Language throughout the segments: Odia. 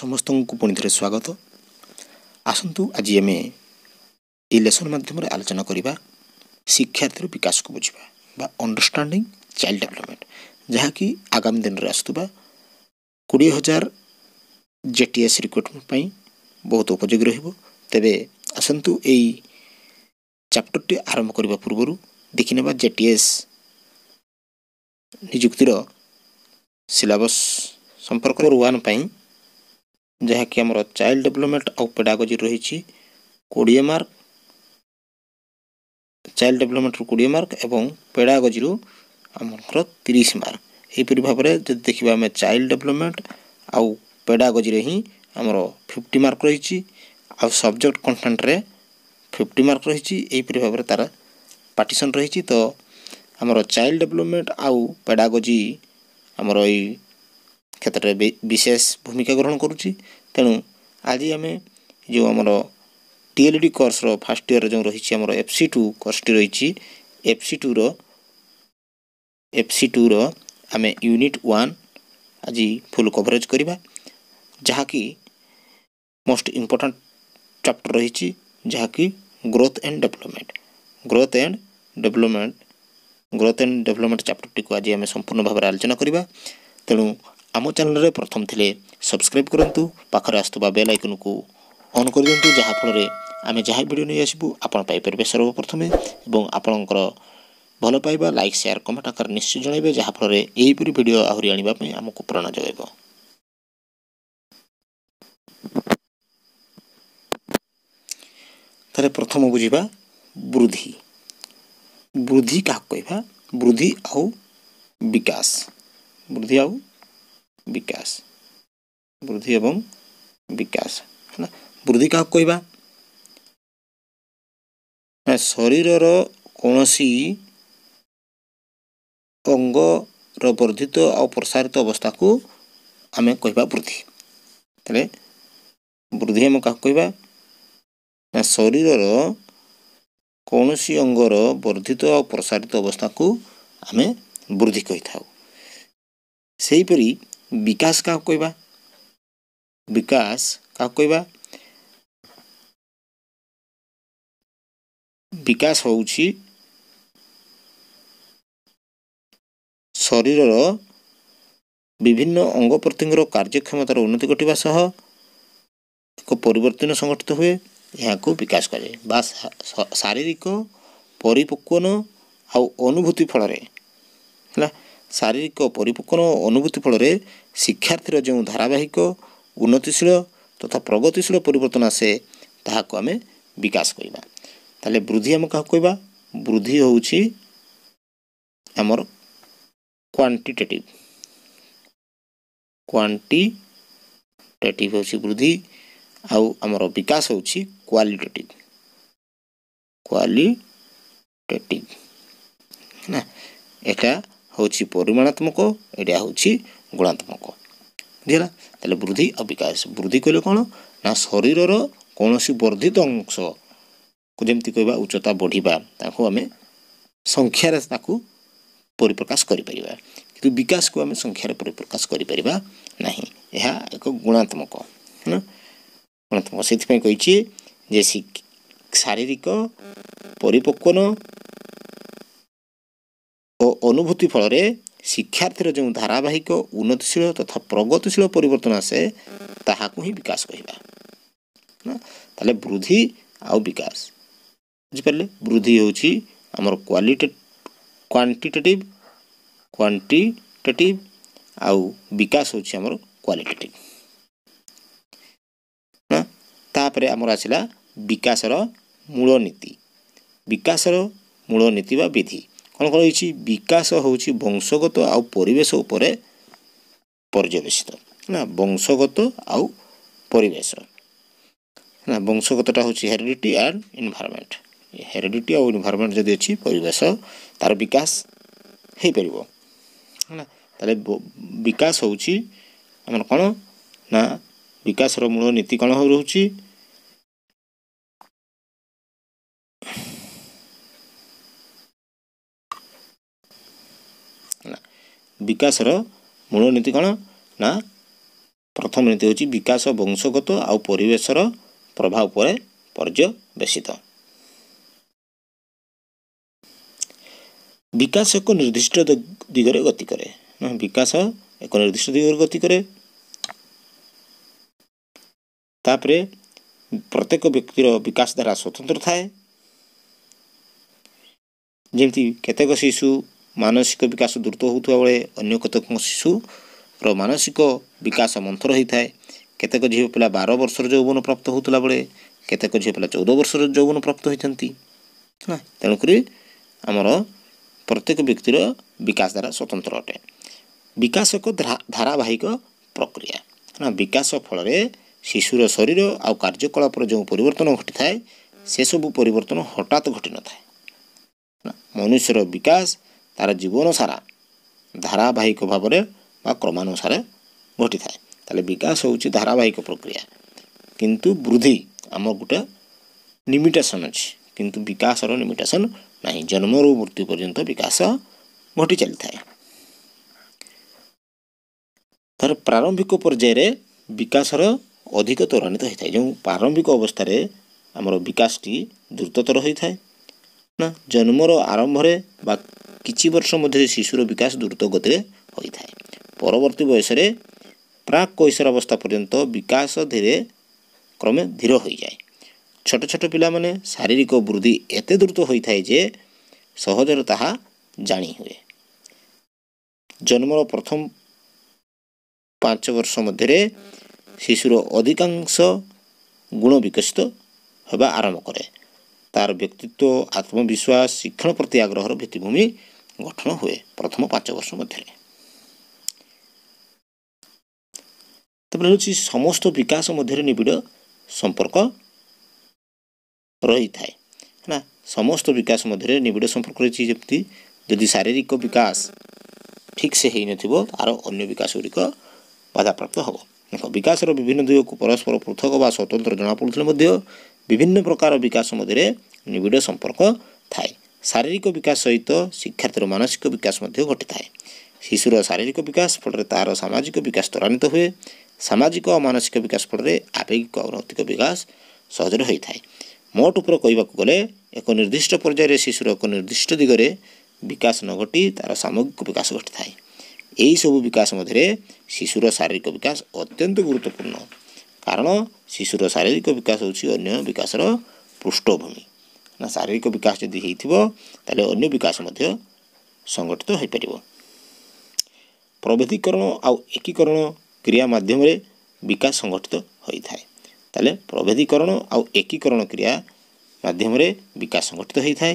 ସମସ୍ତଙ୍କୁ ପୁଣି ଥରେ ସ୍ୱାଗତ। ଆସନ୍ତୁ ଆଜି ଆମେ ଏହି ଲେସନ୍ ମାଧ୍ୟମରେ ଆଲୋଚନା କରିବା ଶିକ୍ଷାର୍ଥୀର ବିକାଶକୁ ବୁଝିବା ବା ଅଣ୍ଡରଷ୍ଟାଣ୍ଡିଂ ଚାଇଲ୍ଡ ଡେଭଲପମେଣ୍ଟ ଯାହାକି ଆଗାମୀ ଦିନରେ ଆସୁଥିବା କୋଡ଼ିଏ ହଜାର ଜେ ଟି ଏସ୍ ରିକ୍ରୁଟମେଣ୍ଟ ପାଇଁ ବହୁତ ଉପଯୋଗୀ ରହିବ। ତେବେ ଆସନ୍ତୁ ଏଇ ଚାପ୍ଟରଟି ଆରମ୍ଭ କରିବା ପୂର୍ବରୁ ଦେଖିନେବା ଜେ ଟି ଏସ୍ ନିଯୁକ୍ତିର ସିଲାବସ୍ ସମ୍ପର୍କରେ ୱାନ୍ ପାଇଁ ଯାହାକି ଆମର ଚାଇଲ୍ଡ ଡେଭଲପମେଣ୍ଟ ଆଉ ପେଡାଗୋଜି ରହିଛି କୋଡ଼ିଏ ମାର୍କ ଚାଇଲ୍ଡ ଡେଭଲପମେଣ୍ଟରୁ କୋଡ଼ିଏ ମାର୍କ ଏବଂ ପେଡାଗୋଜିରୁ ଆମର ତିରିଶ ମାର୍କ ଏହିପରି ଭାବରେ ଯଦି ଦେଖିବା ଆମେ ଚାଇଲ୍ଡ ଡେଭଲପମେଣ୍ଟ ଆଉ ପେଡାଗୋଜିରେ ହିଁ ଆମର ଫିଫ୍ଟି ମାର୍କ ରହିଛି ଆଉ ସବଜେକ୍ଟ କଣ୍ଟେଣ୍ଟରେ ଫିଫ୍ଟି ମାର୍କ ରହିଛି ଏହିପରି ଭାବରେ ତା'ର ପାର୍ଟିସନ୍ ରହିଛି। ତ ଆମର ଚାଇଲ୍ଡ ଡେଭଲପମେଣ୍ଟ ଆଉ ପେଡାଗୋଜି ଆମର ଏଇ କ୍ଷେତ୍ରରେ ବିଶେଷ ଭୂମିକା ଗ୍ରହଣ କରୁଛି ତେଣୁ ଆଜି ଆମେ ଯେଉଁ ଆମର ଟି ଏଲ୍ ଡି କୋର୍ସର ଫାର୍ଷ୍ଟ ଇୟର ଯେଉଁ ରହିଛି ଆମର ଏଫ୍ ସି ଟୁ କୋର୍ସଟି ରହିଛି ଏଫ୍ ସି ଟୁର ଏଫ୍ ସି ଟୁର ଆମେ ୟୁନିଟ୍ ୱାନ୍ ଆଜି ଫୁଲ୍ କଭରେଜ୍ କରିବା। ଯାହାକି ମୋଷ୍ଟ ଇମ୍ପୋର୍ଟାଣ୍ଟ ଚାପ୍ଟର ରହିଛି ଯାହାକି growth and development growth and development growth and development ଚାପ୍ଟରଟିକୁ ଆଜି ଆମେ ସମ୍ପୂର୍ଣ୍ଣ ଭାବରେ ଆଲୋଚନା କରିବା। ତେଣୁ ଆମ ଚ୍ୟାନେଲରେ ପ୍ରଥମ ଥିଲେ ସବସ୍କ୍ରାଇବ୍ କରନ୍ତୁ ପାଖରେ ଆସୁଥିବା ବେଲ୍ ଆଇକନ୍କୁ ଅନ୍ କରିଦିଅନ୍ତୁ ଯାହାଫଳରେ ଆମେ ଯାହା ଭିଡ଼ିଓ ନେଇ ଆସିବୁ ଆପଣ ପାଇପାରିବେ ସର୍ବପ୍ରଥମେ ଏବଂ ଆପଣଙ୍କର ଭଲ ପାଇବା ଲାଇକ୍ ସେୟାର କମେଣ୍ଟ ଆକାରରେ ନିଶ୍ଚୟ ଜଣାଇବେ ଯାହାଫଳରେ ଏହିପରି ଭିଡ଼ିଓ ଆହୁରି ଆଣିବା ପାଇଁ ଆମକୁ ପ୍ରେରଣା ଯୋଗାଇବ। ତାହେଲେ ପ୍ରଥମ ବୁଝିବା ବୃଦ୍ଧି। ବୃଦ୍ଧି କାହାକୁ କହିବା? ବୃଦ୍ଧି ଆଉ ବିକାଶ। ବୃଦ୍ଧି ଆଉ ବିକାଶ। ବୃଦ୍ଧି ଏବଂ ବିକାଶ ହେଲା ବୃଦ୍ଧି କାହାକୁ କହିବା? ଶରୀରର କୌଣସି ଅଙ୍ଗର ବର୍ଦ୍ଧିତ ଆଉ ପ୍ରସାରିତ ଅବସ୍ଥାକୁ ଆମେ କହିବା ବୃଦ୍ଧି। ତାହେଲେ ବୃଦ୍ଧି ଆମେ କାହାକୁ କହିବା? ନା ଶରୀରର କୌଣସି ଅଙ୍ଗର ବର୍ଦ୍ଧିତ ଆଉ ପ୍ରସାରିତ ଅବସ୍ଥାକୁ ଆମେ ବୃଦ୍ଧି କହିଥାଉ। ସେହିପରି ବିକାଶ କାହାକୁ କହିବା ବିକାଶ କାହାକୁ କହିବା ବିକାଶ ହେଉଛି ଶରୀରର ବିଭିନ୍ନ ଅଙ୍ଗ ପ୍ରତ୍ୟଙ୍ଗର କାର୍ଯ୍ୟକ୍ଷମତାର ଉନ୍ନତି ଘଟିବା ସହ ଏକ ପରିବର୍ତ୍ତନ ସଂଗଠିତ ହୁଏ ଏହାକୁ ବିକାଶ କରାଯାଏ ବା ଶାରୀରିକ ପରିପକ୍ୱନ ଆଉ ଅନୁଭୂତି ଫଳରେ ହେଲା ଶାରୀରିକ ପରିପକ୍ୱନ ଅନୁଭୂତି ଫଳରେ ଶିକ୍ଷାର୍ଥୀର ଯେଉଁ ଧାରାବାହିକ ଉନ୍ନତିଶୀଳ ତଥା ପ୍ରଗତିଶୀଳ ପରିବର୍ତ୍ତନ ଆସେ ତାହାକୁ ଆମେ ବିକାଶ କହିବା ତାହେଲେ ବୃଦ୍ଧି ଆମେ କାହାକୁ କହିବା ବୃଦ୍ଧି ହେଉଛି ଆମର କ୍ୱାଣ୍ଟିଟେଟିଭ୍ କ୍ୱାଣ୍ଟିଟେଟିଭ୍ ହେଉଛି ବୃଦ୍ଧି ଆଉ ଆମର ବିକାଶ ହେଉଛି କ୍ୱାଲିଟେଟିଭ୍ କ୍ୱାଲିଟେଟିଭ୍ ନା ଏଇଟା ହେଉଛି ପରିମାଣାତ୍ମକ ଏଇଟା ହେଉଛି ଗୁଣାତ୍ମକ। ବୁଝିଲା ତାହେଲେ ବୃଦ୍ଧି ଆଉ ବିକାଶ। ବୃଦ୍ଧି କହିଲେ କ'ଣ? ନା ଶରୀରର କୌଣସି ବର୍ଦ୍ଧିତ ଅଂଶକୁ ଯେମିତି କହିବା ଉଚ୍ଚତା ବଢ଼ିବା ତାକୁ ଆମେ ସଂଖ୍ୟାରେ ତାକୁ ପରିପ୍ରକାଶ କରିପାରିବା। କିନ୍ତୁ ବିକାଶକୁ ଆମେ ସଂଖ୍ୟାରେ ପରିପ୍ରକାଶ କରିପାରିବା ନାହିଁ। ଏହା ଏକ ଗୁଣାତ୍ମକ ଗୁଣାତ୍ମକ। ସେଥିପାଇଁ କହିଛି ଯେ ଶାରୀରିକ ପରିପକ୍ୱନ ଅନୁଭୂତି ଫଳରେ ଶିକ୍ଷାର୍ଥୀର ଯେଉଁ ଧାରାବାହିକ ଉନ୍ନତିଶୀଳ ତଥା ପ୍ରଗତିଶୀଳ ପରିବର୍ତ୍ତନ ଆସେ ତାହାକୁ ହିଁ ବିକାଶ କହିବା। ତାହେଲେ ବୃଦ୍ଧି ଆଉ ବିକାଶ। ବୁଝିପାରିଲେ? ବୃଦ୍ଧି ହେଉଛି ଆମର କ୍ୱାଲିଟେ କ୍ୱାଣ୍ଟିଟେଟିଭ୍ କ୍ୱାଣ୍ଟିଟେଟିଭ୍ ଆଉ ବିକାଶ ହେଉଛି ଆମର କ୍ୱାଲିଟେଟିଭ୍ ତାପରେ ଆମର ଆସିଲା ବିକାଶର ମୂଳ ନୀତି ବିକାଶର ମୂଳ ନୀତି ବା ବିଧି। କ'ଣ କ'ଣ ରହିଛି ବିକାଶ ହେଉଛି ବଂଶଗତ ଆଉ ପରିବେଶ ଉପରେ ପର୍ଯ୍ୟବେସିତ। ନା ବଂଶଗତ ଆଉ ପରିବେଶ। ନା ବଂଶଗତଟା ହେଉଛି ହେରିଡ଼ିଟି ଆଣ୍ଡ ଇନଭାରମେଣ୍ଟ ହେରିଡ଼ିଟି ଆଉ ଇନଭାରମେଣ୍ଟ ଯଦି ଅଛି ପରିବେଶ ତାର ବିକାଶ ହେଇପାରିବ। ହେଲା ତାହେଲେ ବିକାଶ ହେଉଛି ଆମର କ'ଣ? ନା ବିକାଶର ମୂଳ ନୀତି କ'ଣ ରହୁଛି? ବିକାଶର ମୂଳ ନୀତି କ'ଣ? ନା ପ୍ରଥମ ନୀତି ହେଉଛି ବିକାଶ ବଂଶଗତ ଆଉ ପରିବେଶର ପ୍ରଭାବ ଉପରେ ପର୍ଯ୍ୟବେସିତ। ବିକାଶ ଏକ ନିର୍ଦ୍ଦିଷ୍ଟ ଦିଗରେ ଗତି କରେ। ବିକାଶ ଏକ ନିର୍ଦ୍ଦିଷ୍ଟ ଦିଗରେ ଗତି କରେ। ତାପରେ ପ୍ରତ୍ୟେକ ବ୍ୟକ୍ତିର ବିକାଶ ଧାରା ସ୍ୱତନ୍ତ୍ର ଥାଏ। ଯେମିତି କେତେକ ଶିଶୁ ମାନସିକ ବିକାଶ ଦ୍ରୁତ ହେଉଥିବା ବେଳେ ଅନ୍ୟ କେତେକ ଶିଶୁର ମାନସିକ ବିକାଶ ମନ୍ଥର ହୋଇଥାଏ। କେତେକ ଝିଅ ପିଲା ବାର ବର୍ଷର ଯୌବନ ପ୍ରାପ୍ତ ହେଉଥିଲା ବେଳେ କେତେକ ଝିଅ ପିଲା ଚଉଦ ବର୍ଷର ଯୌବନ ପ୍ରାପ୍ତ ହୋଇଥାନ୍ତି। ହେଲା ତେଣୁକରି ଆମର ପ୍ରତ୍ୟେକ ବ୍ୟକ୍ତିର ବିକାଶ ଧାରା ସ୍ୱତନ୍ତ୍ର ଅଟେ। ବିକାଶ ଏକ ଧାରାବାହିକ ପ୍ରକ୍ରିୟା। ହେଲା ବିକାଶ ଫଳରେ ଶିଶୁର ଶରୀର ଆଉ କାର୍ଯ୍ୟକଳାପର ଯେଉଁ ପରିବର୍ତ୍ତନ ଘଟିଥାଏ ସେସବୁ ପରିବର୍ତ୍ତନ ହଠାତ୍ ଘଟିନଥାଏ। ମନୁଷ୍ୟର ବିକାଶ ତା'ର ଜୀବନ ସାରା ଧାରାବାହିକ ଭାବରେ ବା କ୍ରମାନୁସାରେ ଘଟିଥାଏ। ତାହେଲେ ବିକାଶ ହେଉଛି ଧାରାବାହିକ ପ୍ରକ୍ରିୟା। କିନ୍ତୁ ବୃଦ୍ଧି ଆମର ଗୋଟେ ଲିମିଟେସନ୍ ଅଛି। କିନ୍ତୁ ବିକାଶର ଲିମିଟେସନ୍ ନାହିଁ। ଜନ୍ମରୁ ମୃତ୍ୟୁ ପର୍ଯ୍ୟନ୍ତ ବିକାଶ ଘଟି ଚାଲିଥାଏ। ତାର ପ୍ରାରମ୍ଭିକ ପର୍ଯ୍ୟାୟରେ ବିକାଶର ଅଧିକ ତ୍ୱରାନ୍ୱିତ ହୋଇଥାଏ। ଯେଉଁ ପ୍ରାରମ୍ଭିକ ଅବସ୍ଥାରେ ଆମର ବିକାଶଟି ଦ୍ରୁତତର ହୋଇଥାଏ। ନା ଜନ୍ମର ଆରମ୍ଭରେ ବା କିଛି ବର୍ଷ ମଧ୍ୟରେ ଶିଶୁର ବିକାଶ ଦ୍ରୁତ ଗତିରେ ହୋଇଥାଏ ପରବର୍ତ୍ତୀ ବୟସରେ ପ୍ରାକ୍ କୈଶୋରାବସ୍ଥା ପର୍ଯ୍ୟନ୍ତ ବିକାଶ ଧୀରେ କ୍ରମେ ଧୀର ହୋଇଯାଏ ଛୋଟ ଛୋଟ ପିଲାମାନେ ଶାରୀରିକ ବୃଦ୍ଧି ଏତେ ଦ୍ରୁତ ହୋଇଥାଏ ଯେ ସହଜରେ ତାହା ଜାଣି ହୁଏ ଜନ୍ମର ପ୍ରଥମ ପାଞ୍ଚ ବର୍ଷ ମଧ୍ୟରେ ଶିଶୁର ଅଧିକାଂଶ ଗୁଣ ବିକଶିତ ହେବା ଆରମ୍ଭ କରେ ତାର ବ୍ୟକ୍ତିତ୍ୱ ଆତ୍ମବିଶ୍ୱାସ ଶିକ୍ଷଣ ପ୍ରତି ଆଗ୍ରହର ଭିତ୍ତିଭୂମି ଗଠନ ହୁଏ ପ୍ରଥମ ପାଞ୍ଚ ବର୍ଷ ମଧ୍ୟରେ। ତାପରେ ହେଉଛି ସମସ୍ତ ବିକାଶ ମଧ୍ୟରେ ନିବିଡ଼ ସମ୍ପର୍କ ରହିଥାଏ। ହେଲା ସମସ୍ତ ବିକାଶ ମଧ୍ୟରେ ନିବିଡ଼ ସମ୍ପର୍କ ରହିଛି ଯେମିତି ଯଦି ଶାରୀରିକ ବିକାଶ ଠିକ୍ସେ ହେଇନଥିବ ତାର ଅନ୍ୟ ବିକାଶ ଗୁଡ଼ିକ ବାଧାପ୍ରାପ୍ତ ହେବ। ଦେଖ ବିକାଶର ବିଭିନ୍ନ ଦିଗକୁ ପରସ୍ପର ପୃଥକ ବା ସ୍ୱତନ୍ତ୍ର ଜଣାପଡ଼ୁଥିଲେ ମଧ୍ୟ ବିଭିନ୍ନ ପ୍ରକାର ବିକାଶ ମଧ୍ୟରେ ନିବିଡ଼ ସମ୍ପର୍କ ଥାଏ। ଶାରୀରିକ ବିକାଶ ସହିତ ଶିକ୍ଷାର୍ଥୀର ମାନସିକ ବିକାଶ ମଧ୍ୟ ଘଟିଥାଏ। ଶିଶୁର ଶାରୀରିକ ବିକାଶ ଫଳରେ ତା'ର ସାମାଜିକ ବିକାଶ ତ୍ୱରାନ୍ୱିତ ହୁଏ। ସାମାଜିକ ଓ ମାନସିକ ବିକାଶ ଫଳରେ ଆବେଗିକ ଓ ନୈତିକ ବିକାଶ ସହଜରେ ହୋଇଥାଏ। ମୋଟ ଉପରେ କହିବାକୁ ଗଲେ ଏକ ନିର୍ଦ୍ଦିଷ୍ଟ ପର୍ଯ୍ୟାୟରେ ଶିଶୁର ଏକ ନିର୍ଦ୍ଦିଷ୍ଟ ଦିଗରେ ବିକାଶ ନ ଘଟି ତା'ର ସାମଗ୍ରିକ ବିକାଶ ଘଟିଥାଏ। ଏହିସବୁ ବିକାଶ ମଧ୍ୟରେ ଶିଶୁର ଶାରୀରିକ ବିକାଶ ଅତ୍ୟନ୍ତ ଗୁରୁତ୍ୱପୂର୍ଣ୍ଣ। କାରଣ ଶିଶୁର ଶାରୀରିକ ବିକାଶ ହେଉଛି ଅନ୍ୟ ବିକାଶର ପୃଷ୍ଠଭୂମି। ନା ଶାରୀରିକ ବିକାଶ ଯଦି ହେଇଥିବ ତାହେଲେ ଅନ୍ୟ ବିକାଶ ମଧ୍ୟ ସଂଗଠିତ ହୋଇପାରିବ। ପ୍ରଭେଦୀକରଣ ଆଉ ଏକୀକରଣ କ୍ରିୟା ମାଧ୍ୟମରେ ବିକାଶ ସଂଗଠିତ ହୋଇଥାଏ। ତାହେଲେ ପ୍ରଭେଦୀକରଣ ଆଉ ଏକୀକରଣ କ୍ରିୟା ମାଧ୍ୟମରେ ବିକାଶ ସଂଗଠିତ ହୋଇଥାଏ।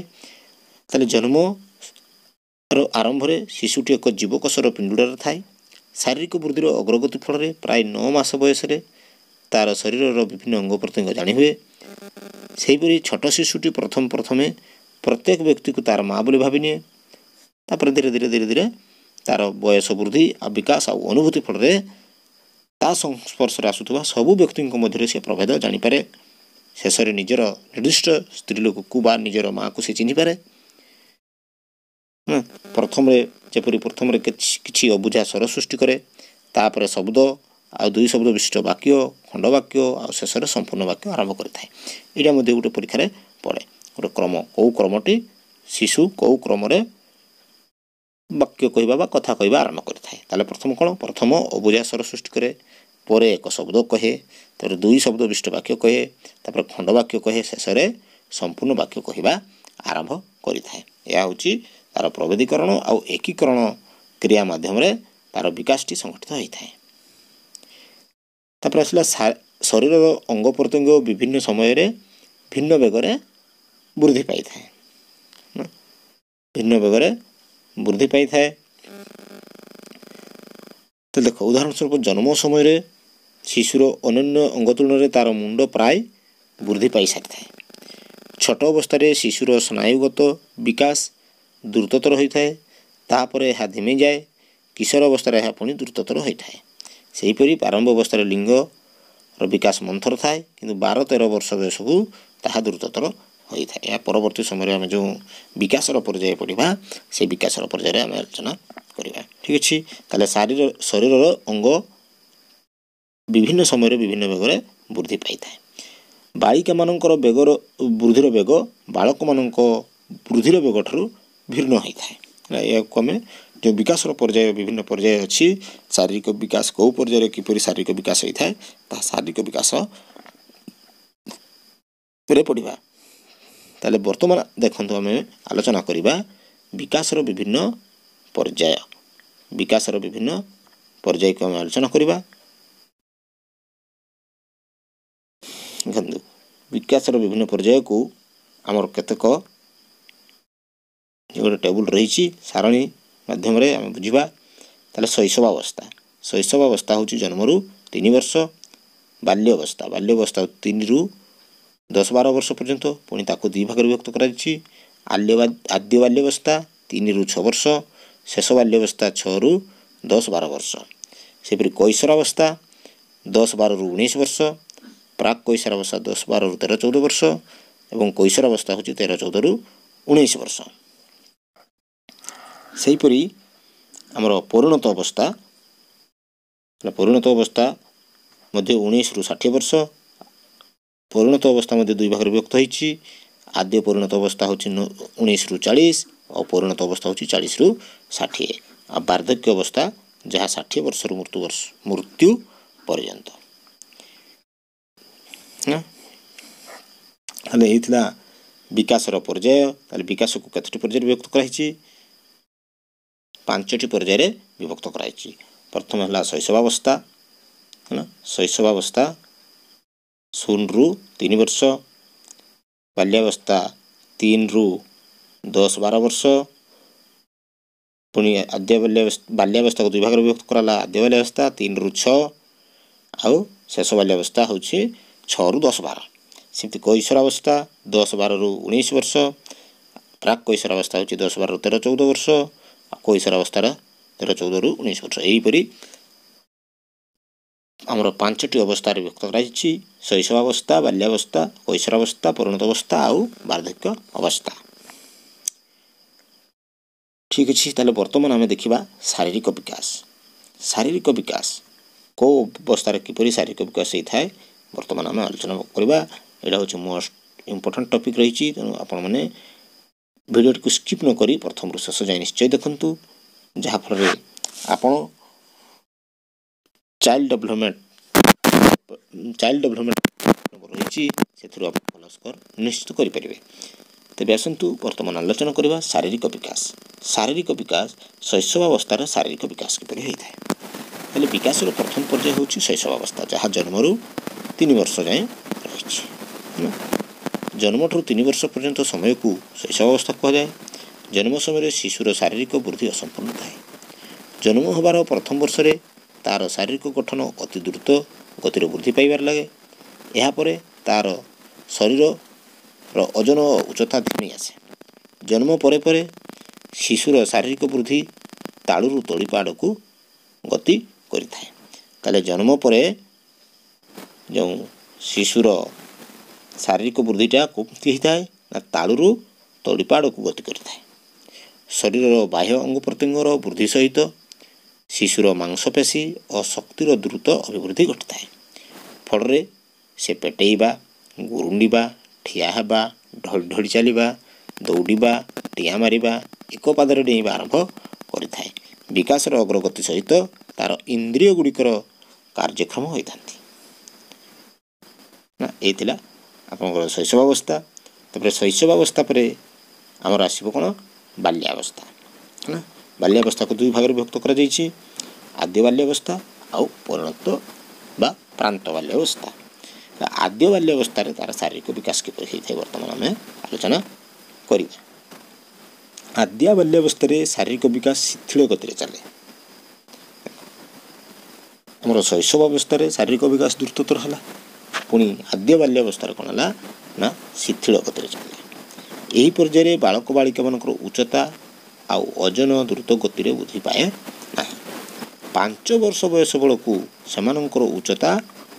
ତାହେଲେ ଜନ୍ମର ଆରମ୍ଭରେ ଶିଶୁଟି ଏକ ଜୀବକୋଷର ପିଣ୍ଡୁଡ଼ାରେ ଥାଏ। ଶାରୀରିକ ବୃଦ୍ଧିର ଅଗ୍ରଗତି ଫଳରେ ପ୍ରାୟ ନଅ ମାସ ବୟସରେ ତା'ର ଶରୀରର ବିଭିନ୍ନ ଅଙ୍ଗ ପ୍ରତ୍ୟଙ୍ଗ ଜାଣିହୁଏ। ସେହିପରି ଛୋଟ ଶିଶୁଟି ପ୍ରଥମ ପ୍ରଥମେ ପ୍ରତ୍ୟେକ ବ୍ୟକ୍ତିକୁ ତା'ର ମା ବୋଲି ଭାବି ନିଏ। ତାପରେ ଧୀରେ ଧୀରେ ଧୀରେ ଧୀରେ ତା'ର ବୟସ ବୃଦ୍ଧି ଆଉ ବିକାଶ ଆଉ ଅନୁଭୂତି ଫଳରେ ତା ସଂସ୍ପର୍ଶରେ ଆସୁଥିବା ସବୁ ବ୍ୟକ୍ତିଙ୍କ ମଧ୍ୟରେ ସେ ପ୍ରଭେଦ ଜାଣିପାରେ। ଶେଷରେ ନିଜର ନିର୍ଦ୍ଦିଷ୍ଟ ସ୍ତ୍ରୀ ଲୋକକୁ ବା ନିଜର ମାଆକୁ ସେ ଚିହ୍ନିପାରେ। ପ୍ରଥମରେ ଯେପରି ପ୍ରଥମରେ କିଛି ଅବୁଝା ସ୍ୱର ସୃଷ୍ଟି କରେ ତାପରେ ଶବ୍ଦ ଆଉ ଦୁଇ ଶବ୍ଦ ବିଶିଷ୍ଟ ବାକ୍ୟ ଖଣ୍ଡବାକ୍ୟ ଆଉ ଶେଷରେ ସମ୍ପୂର୍ଣ୍ଣ ବାକ୍ୟ ଆରମ୍ଭ କରିଥାଏ। ଏଇଟା ମଧ୍ୟ ଗୋଟେ ପରୀକ୍ଷାରେ ପଡ଼େ। ଗୋଟେ କ୍ରମ କେଉଁ କ୍ରମଟି ଶିଶୁ କେଉଁ କ୍ରମରେ ବାକ୍ୟ କହିବା ବା କଥା କହିବା ଆରମ୍ଭ କରିଥାଏ। ତାହେଲେ ପ୍ରଥମ କ'ଣ? ପ୍ରଥମ ଅବୁଝା ସ୍ୱର ସୃଷ୍ଟି କରେ ପରେ ଏକ ଶବ୍ଦ କହେ ତାପରେ ଦୁଇ ଶବ୍ଦ ବିଶିଷ୍ଟ ବାକ୍ୟ କହେ ତାପରେ ଖଣ୍ଡବାକ୍ୟ କହେ ଶେଷରେ ସମ୍ପୂର୍ଣ୍ଣ ବାକ୍ୟ କହିବା ଆରମ୍ଭ କରିଥାଏ। ଏହା ହେଉଛି ତା'ର ପ୍ରଭେଦୀକରଣ ଆଉ ଏକୀକରଣ କ୍ରିୟା ମାଧ୍ୟମରେ ତା'ର ବିକାଶଟି ସଂଗଠିତ ହୋଇଥାଏ। ତାପରେ ଆସିଲା ଶରୀରର ଅଙ୍ଗ ପ୍ରତ୍ୟଙ୍ଗ ବିଭିନ୍ନ ସମୟରେ ଭିନ୍ନ ବେଗରେ ବୃଦ୍ଧି ପାଇଥାଏ ଭିନ୍ନ ବେଗରେ ବୃଦ୍ଧି ପାଇଥାଏ ତ ଦେଖ ଉଦାହରଣ ସ୍ୱରୂପ ଜନ୍ମ ସମୟରେ ଶିଶୁର ଅନନ୍ୟ ଅଙ୍ଗ ତୁଳନାରେ ତା'ର ମୁଣ୍ଡ ପ୍ରାୟ ବୃଦ୍ଧି ପାଇସାରିଥାଏ ଛୋଟ ଅବସ୍ଥାରେ ଶିଶୁର ସ୍ନାୟୁଗତ ବିକାଶ ଦ୍ରୁତତର ହୋଇଥାଏ ତାପରେ ଏହା ଧିମେଇଯାଏ କିଶୋର ଅବସ୍ଥାରେ ଏହା ପୁଣି ଦ୍ରୁତତର ହୋଇଥାଏ ସେହିପରି ପ୍ରାରମ୍ଭ ଅବସ୍ଥାରେ ଲିଙ୍ଗର ବିକାଶ ମନ୍ଥର ଥାଏ କିନ୍ତୁ ବାର ତେର ବର୍ଷ ବୟସକୁ ତାହା ଦ୍ରୁତତର ହୋଇଥାଏ। ଏହା ପରବର୍ତ୍ତୀ ସମୟରେ ଆମେ ଯେଉଁ ବିକାଶର ପର୍ଯ୍ୟାୟ ପଢ଼ିବା ସେ ବିକାଶର ପର୍ଯ୍ୟାୟରେ ଆମେ ଆଲୋଚନା କରିବା। ଠିକ୍ ଅଛି ତାହେଲେ ଶାରୀର ଶରୀରର ଅଙ୍ଗ ବିଭିନ୍ନ ସମୟରେ ବିଭିନ୍ନ ବେଗରେ ବୃଦ୍ଧି ପାଇଥାଏ। ବାଳିକାମାନଙ୍କର ବେଗର ବୃଦ୍ଧିର ବେଗ ବାଳକମାନଙ୍କ ବୃଦ୍ଧିର ବେଗଠାରୁ ଭିନ୍ନ ହୋଇଥାଏ। ଏହାକୁ ଆମେ ଯେଉଁ ବିକାଶର ପର୍ଯ୍ୟାୟ ବିଭିନ୍ନ ପର୍ଯ୍ୟାୟ ଅଛି ଶାରୀରିକ ବିକାଶ କେଉଁ ପର୍ଯ୍ୟାୟରେ କିପରି ଶାରୀରିକ ବିକାଶ ହୋଇଥାଏ ତାହା ଶାରୀରିକ ବିକାଶରେ ପଡ଼ିବା ତାହେଲେ ବର୍ତ୍ତମାନ ଦେଖନ୍ତୁ ଆମେ ଆଲୋଚନା କରିବା ବିକାଶର ବିଭିନ୍ନ ପର୍ଯ୍ୟାୟ। ବିକାଶର ବିଭିନ୍ନ ପର୍ଯ୍ୟାୟକୁ ଆମେ ଆଲୋଚନା କରିବା। ଦେଖନ୍ତୁ ବିକାଶର ବିଭିନ୍ନ ପର୍ଯ୍ୟାୟକୁ ଆମର କେତେକ ଗୋଟେ ଟେବୁଲ ରହିଛି ସାରଣୀ ମାଧ୍ୟମରେ ଆମେ ବୁଝିବା ତାହେଲେ ଶୈଶବାବସ୍ଥା ଶୈଶବାବସ୍ଥା ହେଉଛି ଜନ୍ମରୁ ତିନି ବର୍ଷ ବାଲ୍ୟ ଅବସ୍ଥା ବାଲ୍ୟ ଅବସ୍ଥା ତିନିରୁ ଦଶ ବାର ବର୍ଷ ପର୍ଯ୍ୟନ୍ତ। ପୁଣି ତାକୁ ଦୁଇ ଭାଗରେ ବିଭକ୍ତ କରାଯାଇଛି। ଆଲ୍ୟ ଆଦ୍ୟ ବାଲ୍ୟାବସ୍ଥା ତିନିରୁ ଛଅ ବର୍ଷ ଶେଷ ବାଲ୍ୟାବସ୍ଥା ଛଅରୁ ଦଶ ବାର ବର୍ଷ। ସେପରି କୈଶୋରାବସ୍ଥା ଦଶ ବାରରୁ ଉଣେଇଶ ବର୍ଷ ପ୍ରାକ୍ କୈଶୋରାବସ୍ଥା ଦଶ ବାରରୁ ତେର ଚଉଦ ବର୍ଷ ଏବଂ କୈଶୋରାବସ୍ଥା ହେଉଛି ତେର ଚଉଦରୁ ଉଣେଇଶ ବର୍ଷ। ସେହିପରି ଆମର ପରିଣତ ଅବସ୍ଥା ପରିଣତ ଅବସ୍ଥା ମଧ୍ୟ ଉଣେଇଶରୁ ଷାଠିଏ ବର୍ଷ ପରିଣତ ଅବସ୍ଥା ମଧ୍ୟ ଦୁଇ ଭାଗରେ ବିଭକ୍ତ ହୋଇଛି। ଆଦ୍ୟ ପରିଣତ ଅବସ୍ଥା ହେଉଛି ଉଣେଇଶରୁ ଚାଳିଶ ଆଉ ପରିଣତ ଅବସ୍ଥା ହେଉଛି ଚାଳିଶରୁ ଷାଠିଏ। ଆଉ ବାର୍ଦ୍ଧକ୍ୟ ଅବସ୍ଥା ଯାହା ଷାଠିଏ ବର୍ଷରୁ ମୃତ୍ୟୁ ବର୍ଷ ମୃତ୍ୟୁ ପର୍ଯ୍ୟନ୍ତ। ତାହେଲେ ହେଇଥିଲା ବିକାଶର ପର୍ଯ୍ୟାୟ। ତାହେଲେ ବିକାଶକୁ କେତୋଟି ପର୍ଯ୍ୟାୟରେ ବିଭକ୍ତ କରାହେଇଛି? ପାଞ୍ଚଟି ପର୍ଯ୍ୟାୟରେ ବିଭକ୍ତ କରାଯାଇଛି ପ୍ରଥମ ହେଲା ଶୈଶବାବସ୍ଥା ହେଲା ଶୈଶବାବସ୍ଥା ଶୂନରୁ ତିନି ବର୍ଷ ବାଲ୍ୟାବସ୍ଥା ତିନିରୁ ଦଶ ବାର ବର୍ଷ ପୁଣି ଆଦ୍ୟ ବାଲ୍ୟାବସ୍ଥା ବାଲ୍ୟାବସ୍ଥାକୁ ଦୁଇ ଭାଗରେ ବିଭକ୍ତ କରାଲା ଆଦ୍ୟ ବାଲ୍ୟାବସ୍ଥା ତିନିରୁ ଛଅ ଆଉ ଶେଷ ବାଲ୍ୟାବସ୍ଥା ହେଉଛି ଛଅରୁ ଦଶ ବାର। ସେମିତି କୈଶୋରାବସ୍ଥା ଦଶ ବାରରୁ ଉଣେଇଶ ବର୍ଷ ପ୍ରାକ୍ କୈଶୋରାବସ୍ଥା ହେଉଛି ଦଶ ବାରରୁ ତେର ଚଉଦ ବର୍ଷ ଆଉ କୈଶୋରାବସ୍ଥାର ତେର ଚଉଦରୁ ଉଣେଇଶ ବର୍ଷ। ଏହିପରି ଆମର ପାଞ୍ଚଟି ଅବସ୍ଥାରେ ବିଭକ୍ତ କରାଯାଇଛି। ଶୈଶବାବସ୍ଥା ବାଲ୍ୟାବସ୍ଥା କୈଶୋରାବସ୍ଥା ପରିଣତ ଅବସ୍ଥା ଆଉ ବାର୍ଦ୍ଧକ୍ୟ ଅବସ୍ଥା। ଠିକ୍ ଅଛି ତାହେଲେ ବର୍ତ୍ତମାନ ଆମେ ଦେଖିବା ଶାରୀରିକ ବିକାଶ। ଶାରୀରିକ ବିକାଶ କେଉଁ ଅବସ୍ଥାରେ କିପରି ଶାରୀରିକ ବିକାଶ ହେଇଥାଏ ବର୍ତ୍ତମାନ ଆମେ ଆଲୋଚନା କରିବା। ଏଇଟା ହେଉଛି ମୋଷ୍ଟ ଇମ୍ପୋର୍ଟାଣ୍ଟ ଟପିକ୍ ରହିଛି ତେଣୁ ଆପଣମାନେ ଭିଡ଼ିଓଟିକୁ ସ୍କିପ୍ ନ କରି ପ୍ରଥମରୁ ଶେଷ ଯାଏ ନିଶ୍ଚୟ ଦେଖନ୍ତୁ ଯାହାଫଳରେ ଆପଣ ଚାଇଲ୍ଡ ଡେଭଲପମେଣ୍ଟ ଚାଇଲ୍ଡ ଡେଭଲପମେଣ୍ଟ ରହିଛି ସେଥିରୁ ଆପଣ ଭଲ ସ୍କୋର ନିଶ୍ଚିତ କରିପାରିବେ ତେବେ ଆସନ୍ତୁ ବର୍ତ୍ତମାନ ଆଲୋଚନା କରିବା ଶାରୀରିକ ବିକାଶ ଶାରୀରିକ ବିକାଶ ଶୈଶବାବସ୍ଥାର ଶାରୀରିକ ବିକାଶ କିପରି ହୋଇଥାଏ ହେଲେ ବିକାଶର ପ୍ରଥମ ପର୍ଯ୍ୟାୟ ହେଉଛି ଶୈଶବାବସ୍ଥା ଯାହା ଜନ୍ମରୁ ତିନି ବର୍ଷ ଯାଏଁ ରହିଛି ଜନ୍ମଠାରୁ ତିନି ବର୍ଷ ପର୍ଯ୍ୟନ୍ତ ସମୟକୁ ଶୈଶବାବସ୍ଥା କୁହାଯାଏ। ଜନ୍ମ ସମୟରେ ଶିଶୁର ଶାରୀରିକ ବୃଦ୍ଧି ଅସମ୍ପୂର୍ଣ୍ଣ ଥାଏ। ଜନ୍ମ ହେବାର ପ୍ରଥମ ବର୍ଷରେ ତା'ର ଶାରୀରିକ ଗଠନ ଅତି ଦ୍ରୁତ ଗତିରେ ବୃଦ୍ଧି ପାଇବାରେ ଲାଗେ। ଏହାପରେ ତା'ର ଶରୀରର ଓଜନ ଓ ଉଚ୍ଚତା ଧିମି ଆସେ। ଜନ୍ମ ପରେ ପରେ ଶିଶୁର ଶାରୀରିକ ବୃଦ୍ଧି ତାଳୁରୁ ତଳିପା ଆଡ଼କୁ ଗତି କରିଥାଏ। ତାହେଲେ ଜନ୍ମ ପରେ ଯେଉଁ ଶିଶୁର ଶାରୀରିକ ବୃଦ୍ଧିଟା କେମିତି ହେଇଥାଏ ନା ତାଳୁରୁ ତଳିପା ଆଡ଼କୁ ଗତି କରିଥାଏ। ଶରୀରର ବାହ୍ୟ ଅଙ୍ଗ ପ୍ରତ୍ୟଙ୍ଗର ବୃଦ୍ଧି ସହିତ ଶିଶୁର ମାଂସପେଶୀ ଓ ଶକ୍ତିର ଦ୍ରୁତ ଅଭିବୃଦ୍ଧି ଘଟିଥାଏ। ଫଳରେ ସେ ପେଟେଇବା ଗୁରୁଣ୍ଡିବା ଠିଆ ହେବା ଢଳି ଢଳି ଚାଲିବା ଦୌଡ଼ିବା ଡିଆଁ ମାରିବା ଏକ ପାଦରେ ଡେଇଁବା ଆରମ୍ଭ କରିଥାଏ। ବିକାଶର ଅଗ୍ରଗତି ସହିତ ତା'ର ଇନ୍ଦ୍ରିୟ ଗୁଡ଼ିକର କାର୍ଯ୍ୟକ୍ଷମ ହୋଇଥାନ୍ତି। ନା ଏଇ ଥିଲା ଆପଣଙ୍କର ଶୈଶବାବସ୍ଥା ତାପରେ ଶୈଶବାବସ୍ଥା ପରେ ଆମର ଆସିବ କ'ଣ? ବାଲ୍ୟାବସ୍ଥା ହେଲା। ବାଲ୍ୟାବସ୍ଥାକୁ ଦୁଇ ଭାଗରେ ବିଭକ୍ତ କରାଯାଇଛି। ଆଦ୍ୟ ବାଲ୍ୟାବସ୍ଥା ଆଉ ପରିଣତ ବା ପ୍ରାନ୍ତ ବାଲ୍ୟାବସ୍ଥା। ଆଦ୍ୟ ବାଲ୍ୟାବସ୍ଥାରେ ତା'ର ଶାରୀରିକ ବିକାଶ କିପରି ହୋଇଥାଏ ବର୍ତ୍ତମାନ ଆମେ ଆଲୋଚନା କରିବା। ଆଦ୍ୟ ବାଲ୍ୟାବସ୍ଥାରେ ଶାରୀରିକ ବିକାଶ ଶିଥିଳ ଗତିରେ ଚାଲେ। ଆମର ଶୈଶବ ଅବସ୍ଥାରେ ଶାରୀରିକ ବିକାଶ ଦ୍ରୁତତର ହେଲା। ପୁଣି ଆଦ୍ୟ ବାଲ୍ୟାବସ୍ଥାରେ କ'ଣ ହେଲା? ନା ଶିଥିଳ ଗତିରେ ଚାଲିଲା। ଏହି ପର୍ଯ୍ୟାୟରେ ବାଳକ ବାଳିକାମାନଙ୍କର ଉଚ୍ଚତା ଆଉ ଓଜନ ଦ୍ରୁତ ଗତିରେ ବୃଦ୍ଧି ପାଏ ନାହିଁ। ପାଞ୍ଚ ବର୍ଷ ବୟସ ବେଳକୁ ସେମାନଙ୍କର ଉଚ୍ଚତା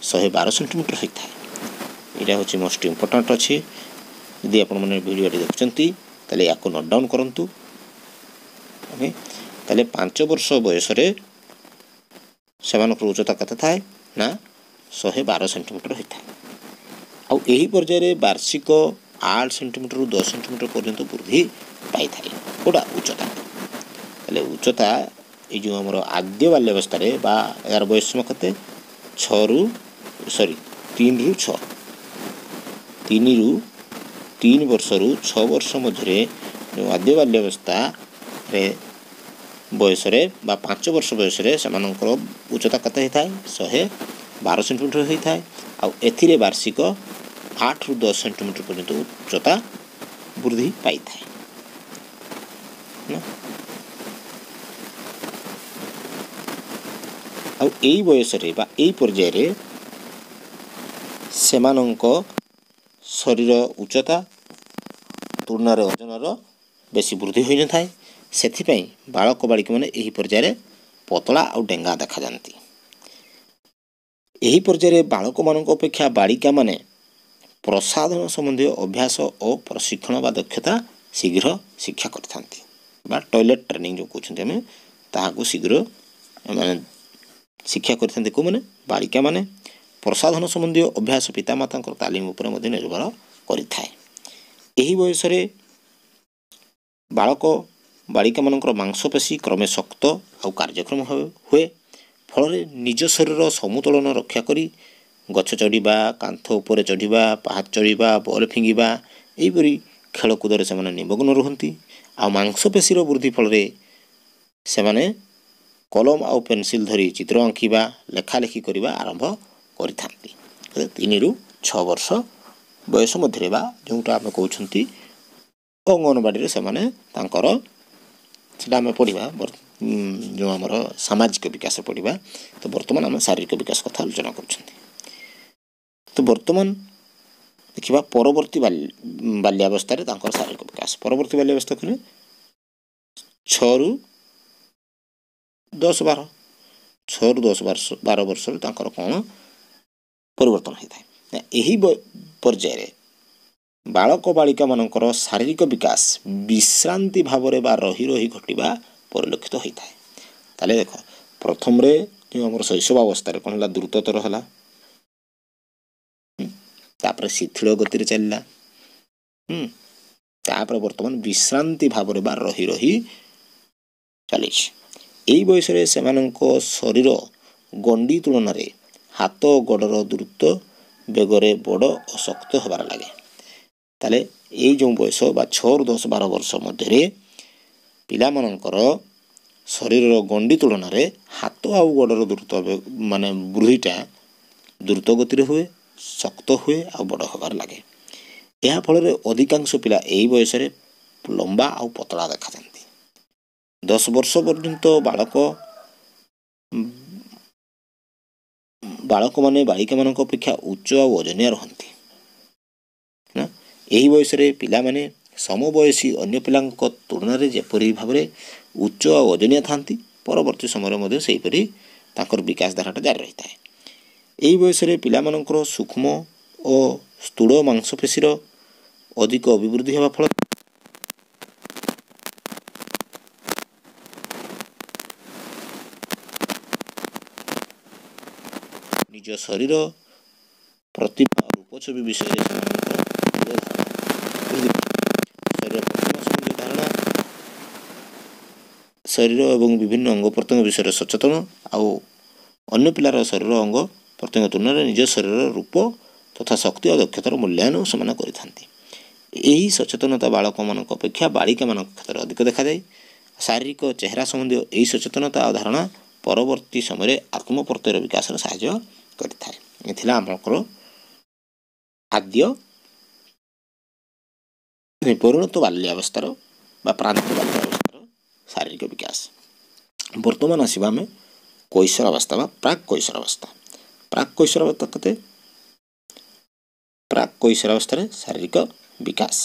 ଶହେ ବାର ସେଣ୍ଟିମିଟର ହୋଇଥାଏ। ଏଇଟା ହେଉଛି ମୋଷ୍ଟ ଇମ୍ପୋର୍ଟାଣ୍ଟ ଅଛି। ଯଦି ଆପଣମାନେ ଭିଡ଼ିଓଟି ଦେଖୁଛନ୍ତି ତାହେଲେ ୟାକୁ ନୋଟ୍ ଡାଉନ୍ କରନ୍ତୁ। ତାହେଲେ ପାଞ୍ଚ ବର୍ଷ ବୟସରେ ସେମାନଙ୍କର ଉଚ୍ଚତା କେତେ ଥାଏ? ନା ଶହେ ବାର ସେଣ୍ଟିମିଟର ହୋଇଥାଏ। ଆଉ ଏହି ପର୍ଯ୍ୟାୟରେ ବାର୍ଷିକ ଆଠ ସେଣ୍ଟିମିଟରରୁ ଦଶ ସେଣ୍ଟିମିଟର ପର୍ଯ୍ୟନ୍ତ ବୃଦ୍ଧି ପାଇଥାଏ। କେଉଁଟା? ଉଚ୍ଚତା। ହେଲେ ଉଚ୍ଚତା ଏଇ ଯେଉଁ ଆମର ଆଦ୍ୟ ବାଲ୍ୟାବସ୍ଥାରେ ବା ଏହାର ବୟସ ସମୟ କେତେ? ଛଅରୁ ସରି ତିନିରୁ ଛଅ। ତିନିରୁ ତିନି ବର୍ଷରୁ ଛଅ ବର୍ଷ ମଧ୍ୟରେ ଯେଉଁ ଆଦ୍ୟ ବାଲ୍ୟାବସ୍ଥାରେ ବୟସରେ ବା ପାଞ୍ଚ ବର୍ଷ ବୟସରେ ସେମାନଙ୍କର ଉଚ୍ଚତା କେତେ ହୋଇଥାଏ? ଶହେ ବାର ସେଣ୍ଟିମିଟର ହୋଇଥାଏ ଆଉ ଏଥିରେ ବାର୍ଷିକ ଆଠରୁ ଦଶ ସେଣ୍ଟିମିଟର ପର୍ଯ୍ୟନ୍ତ ଉଚ୍ଚତା ବୃଦ୍ଧି ପାଇଥାଏ ଆଉ ଏଇ ବୟସରେ ବା ଏଇ ପର୍ଯ୍ୟାୟରେ ସେମାନଙ୍କ ଶରୀର ଉଚ୍ଚତା ତୁଳନାରେ ଓଜନର ବେଶୀ ବୃଦ୍ଧି ହୋଇନଥାଏ ସେଥିପାଇଁ ବାଳକ ବାଳିକାମାନେ ଏହି ପର୍ଯ୍ୟାୟରେ ପତଳା ଆଉ ଡେଙ୍ଗା ଦେଖାଯାଆନ୍ତି ଏହି ପର୍ଯ୍ୟାୟରେ ବାଳକମାନଙ୍କ ଅପେକ୍ଷା ବାଳିକାମାନେ ପ୍ରସାଧନ ସମ୍ବନ୍ଧୀୟ ଅଭ୍ୟାସ ଓ ପ୍ରଶିକ୍ଷଣ ବା ଦକ୍ଷତା ଶୀଘ୍ର ଶିକ୍ଷା କରିଥାନ୍ତି ବା ଟଏଲେଟ୍ ଟ୍ରେନିଂ ଯେଉଁ କହୁଛନ୍ତି ଆମେ ତାହାକୁ ଶୀଘ୍ର ମାନେ ଶିକ୍ଷା କରିଥାନ୍ତି କେଉଁମାନେ? ବାଳିକାମାନେ ପ୍ରସାଧନ ସମ୍ବନ୍ଧୀୟ ଅଭ୍ୟାସ ପିତାମାତାଙ୍କର ତାଲିମ ଉପରେ ମଧ୍ୟ ନିର୍ଭର କରିଥାଏ। ଏହି ବୟସରେ ବାଳକ ବାଳିକାମାନଙ୍କର ମାଂସପେଶୀ କ୍ରମେ ଶକ୍ତ ଆଉ କାର୍ଯ୍ୟକ୍ରମ ହୁଏ। ଫଳରେ ନିଜ ଶରୀରର ସମୁତୋଳନ ରକ୍ଷା କରି ଗଛ ଚଢ଼ିବା କାନ୍ଥ ଉପରେ ଚଢ଼ିବା ପାହାଚ ଚଢ଼ିବା ବଲ୍ ଫିଙ୍ଗିବା ଏହିପରି ଖେଳକୁଦରେ ସେମାନେ ନିମଗ୍ନ ରୁହନ୍ତି। ଆଉ ମାଂସପେଶୀର ବୃଦ୍ଧି ଫଳରେ ସେମାନେ କଲମ ଆଉ ପେନସିଲ୍ ଧରି ଚିତ୍ର ଆଙ୍କିବା ଲେଖାଲେଖି କରିବା ଆରମ୍ଭ କରିଥାନ୍ତି। ତିନିରୁ ଛଅ ବର୍ଷ ବୟସ ମଧ୍ୟରେ ବା ଯେଉଁଟା ଆମେ କହୁଛନ୍ତି ଅଙ୍ଗନବାଡ଼ିରେ ସେମାନେ ତାଙ୍କର ସେଟା ଆମେ ପଢ଼ିବା ଯେଉଁ ଆମର ସାମାଜିକ ବିକାଶ ପଢ଼ିବା ତ ବର୍ତ୍ତମାନ ଆମେ ଶାରୀରିକ ବିକାଶ କଥା ଆଲୋଚନା କରୁଛନ୍ତି। ତ ବର୍ତ୍ତମାନ ଦେଖିବା ପରବର୍ତ୍ତୀ ବାଲ୍ୟାବସ୍ଥାରେ ତାଙ୍କର ଶାରୀରିକ ବିକାଶ। ପରବର୍ତ୍ତୀ ବାଲ୍ୟାବସ୍ଥା କଲେ ଛଅରୁ ଦଶ ବାର। ଛଅରୁ ଦଶ ବର୍ଷ ବାର ବର୍ଷରେ ତାଙ୍କର କ'ଣ? ପରିବର୍ତ୍ତନ ହୋଇଥାଏ। ଏହି ପର୍ଯ୍ୟାୟରେ ବାଳକ ବାଳିକାମାନଙ୍କର ଶାରୀରିକ ବିକାଶ ବିଶ୍ରାନ୍ତି ଭାବରେ ବା ରହି ରହି ଘଟିବା ପରିଲକ୍ଷିତ ହୋଇଥାଏ। ତାହେଲେ ଦେଖ ପ୍ରଥମରେ ଯେଉଁ ଆମର ଶୈଶବ ଅବସ୍ଥାରେ କ'ଣ ହେଲା ଦ୍ରୁତତର ହେଲା ତାପରେ ଶିଥିଳ ଗତିରେ ଚାଲିଲା ତାପରେ ବର୍ତ୍ତମାନ ବିଶ୍ରାନ୍ତି ଭାବରେ ବା ରହି ରହି ଚାଲିଛି। ଏହି ବୟସରେ ସେମାନଙ୍କ ଶରୀର ଗଣ୍ଡି ତୁଳନାରେ ହାତ ଗୋଡ଼ର ଦ୍ରୁତ ବେଗରେ ବଡ଼ ଓ ଶକ୍ତ ହେବାର ଲାଗେ। ତାହେଲେ ଏଇ ଯେଉଁ ବୟସ ବା ଛଅରୁ ଦଶ ବାର ବର୍ଷ ମଧ୍ୟରେ ପିଲାମାନଙ୍କର ଶରୀରର ଗଣ୍ଡି ତୁଳନାରେ ହାତ ଆଉ ଗୋଡ଼ର ଦ୍ରୁତ ମାନେ ବୃଦ୍ଧିଟା ଦ୍ରୁତ ଗତିରେ ହୁଏ ଶକ୍ତ ହୁଏ ଆଉ ବଡ଼ ହେବାର ଲାଗେ। ଏହା ଫଳରେ ଅଧିକାଂଶ ପିଲା ଏହି ବୟସରେ ଲମ୍ବା ଆଉ ପତଳା ଦେଖାଯାନ୍ତି ଦଶ ବର୍ଷ ପର୍ଯ୍ୟନ୍ତ ବାଳକ ବାଳକମାନେ ବାଳିକାମାନଙ୍କ ଅପେକ୍ଷା ଉଚ୍ଚ ଆଉ ଓଜନିଆ ରହନ୍ତି। ଏହି ବୟସରେ ପିଲାମାନେ ସମବୟସୀ ଅନ୍ୟ ପିଲାଙ୍କ ତୁଳନାରେ ଯେପରି ଭାବରେ ଉଚ୍ଚ ଆଉ ଓଜନିଆ ଥାନ୍ତି ପରବର୍ତ୍ତୀ ସମୟରେ ମଧ୍ୟ ସେହିପରି ତାଙ୍କର ବିକାଶ ଧାରାଟା ଜାରି ରହିଥାଏ। ଏହି ବୟସରେ ପିଲାମାନଙ୍କର ସୂକ୍ଷ୍ମ ଓ ସ୍ଥୂଳ ମାଂସପେଶୀର ଅଧିକ ଅଭିବୃଦ୍ଧି ହେବା ଫଳରେ ନିଜ ଶରୀର ପ୍ରତିଭା ରୂପ ଛବି ବିଷୟରେ ସେମାନଙ୍କର ପ୍ରତିମା ସମ୍ବନ୍ଧୀୟ ଧାରଣା ଶରୀର ଏବଂ ବିଭିନ୍ନ ଅଙ୍ଗ ପ୍ରତ୍ୟଙ୍ଗ ବିଷୟରେ ସଚେତନ ଆଉ ଅନ୍ୟ ପିଲାର ଶରୀର ଅଙ୍ଗ ପ୍ରତ୍ୟଙ୍ଗ ତୁଳନାରେ ନିଜ ଶରୀରର ରୂପ ତଥା ଶକ୍ତି ଓ ଦକ୍ଷତାର ମୂଲ୍ୟାୟନ ସେମାନେ କରିଥାନ୍ତି। ଏହି ସଚେତନତା ବାଳକମାନଙ୍କ ଅପେକ୍ଷା ବାଳିକାମାନଙ୍କ କ୍ଷେତ୍ରରେ ଅଧିକ ଦେଖାଯାଏ। ଶାରୀରିକ ଚେହେରା ସମ୍ବନ୍ଧୀୟ ଏହି ସଚେତନତା ଓ ଧାରଣା ପରବର୍ତ୍ତୀ ସମୟରେ ଆତ୍ମପ୍ରତ୍ୟୟର ବିକାଶରେ ସାହାଯ୍ୟ କରିଥାଏ। ଏ ଥିଲା ଆମଙ୍କର ଆଦ୍ୟ ପରିଣତ ବାଲ୍ୟାବସ୍ଥାର ବା ପ୍ରାନ୍ତ ବାଲ୍ୟାବସ୍ଥାର ଶାରୀରିକ ବିକାଶ ବର୍ତ୍ତମାନ ଆସିବା ଆମେ କୈଶୋର ଅବସ୍ଥା ବା ପ୍ରାକ୍ କୈଶୋର ଅବସ୍ଥା ପ୍ରାକ୍ କୈଶୋର ଅବସ୍ଥା କେତେ ପ୍ରାକ୍ କୈଶୋର ଅବସ୍ଥାରେ ଶାରୀରିକ ବିକାଶ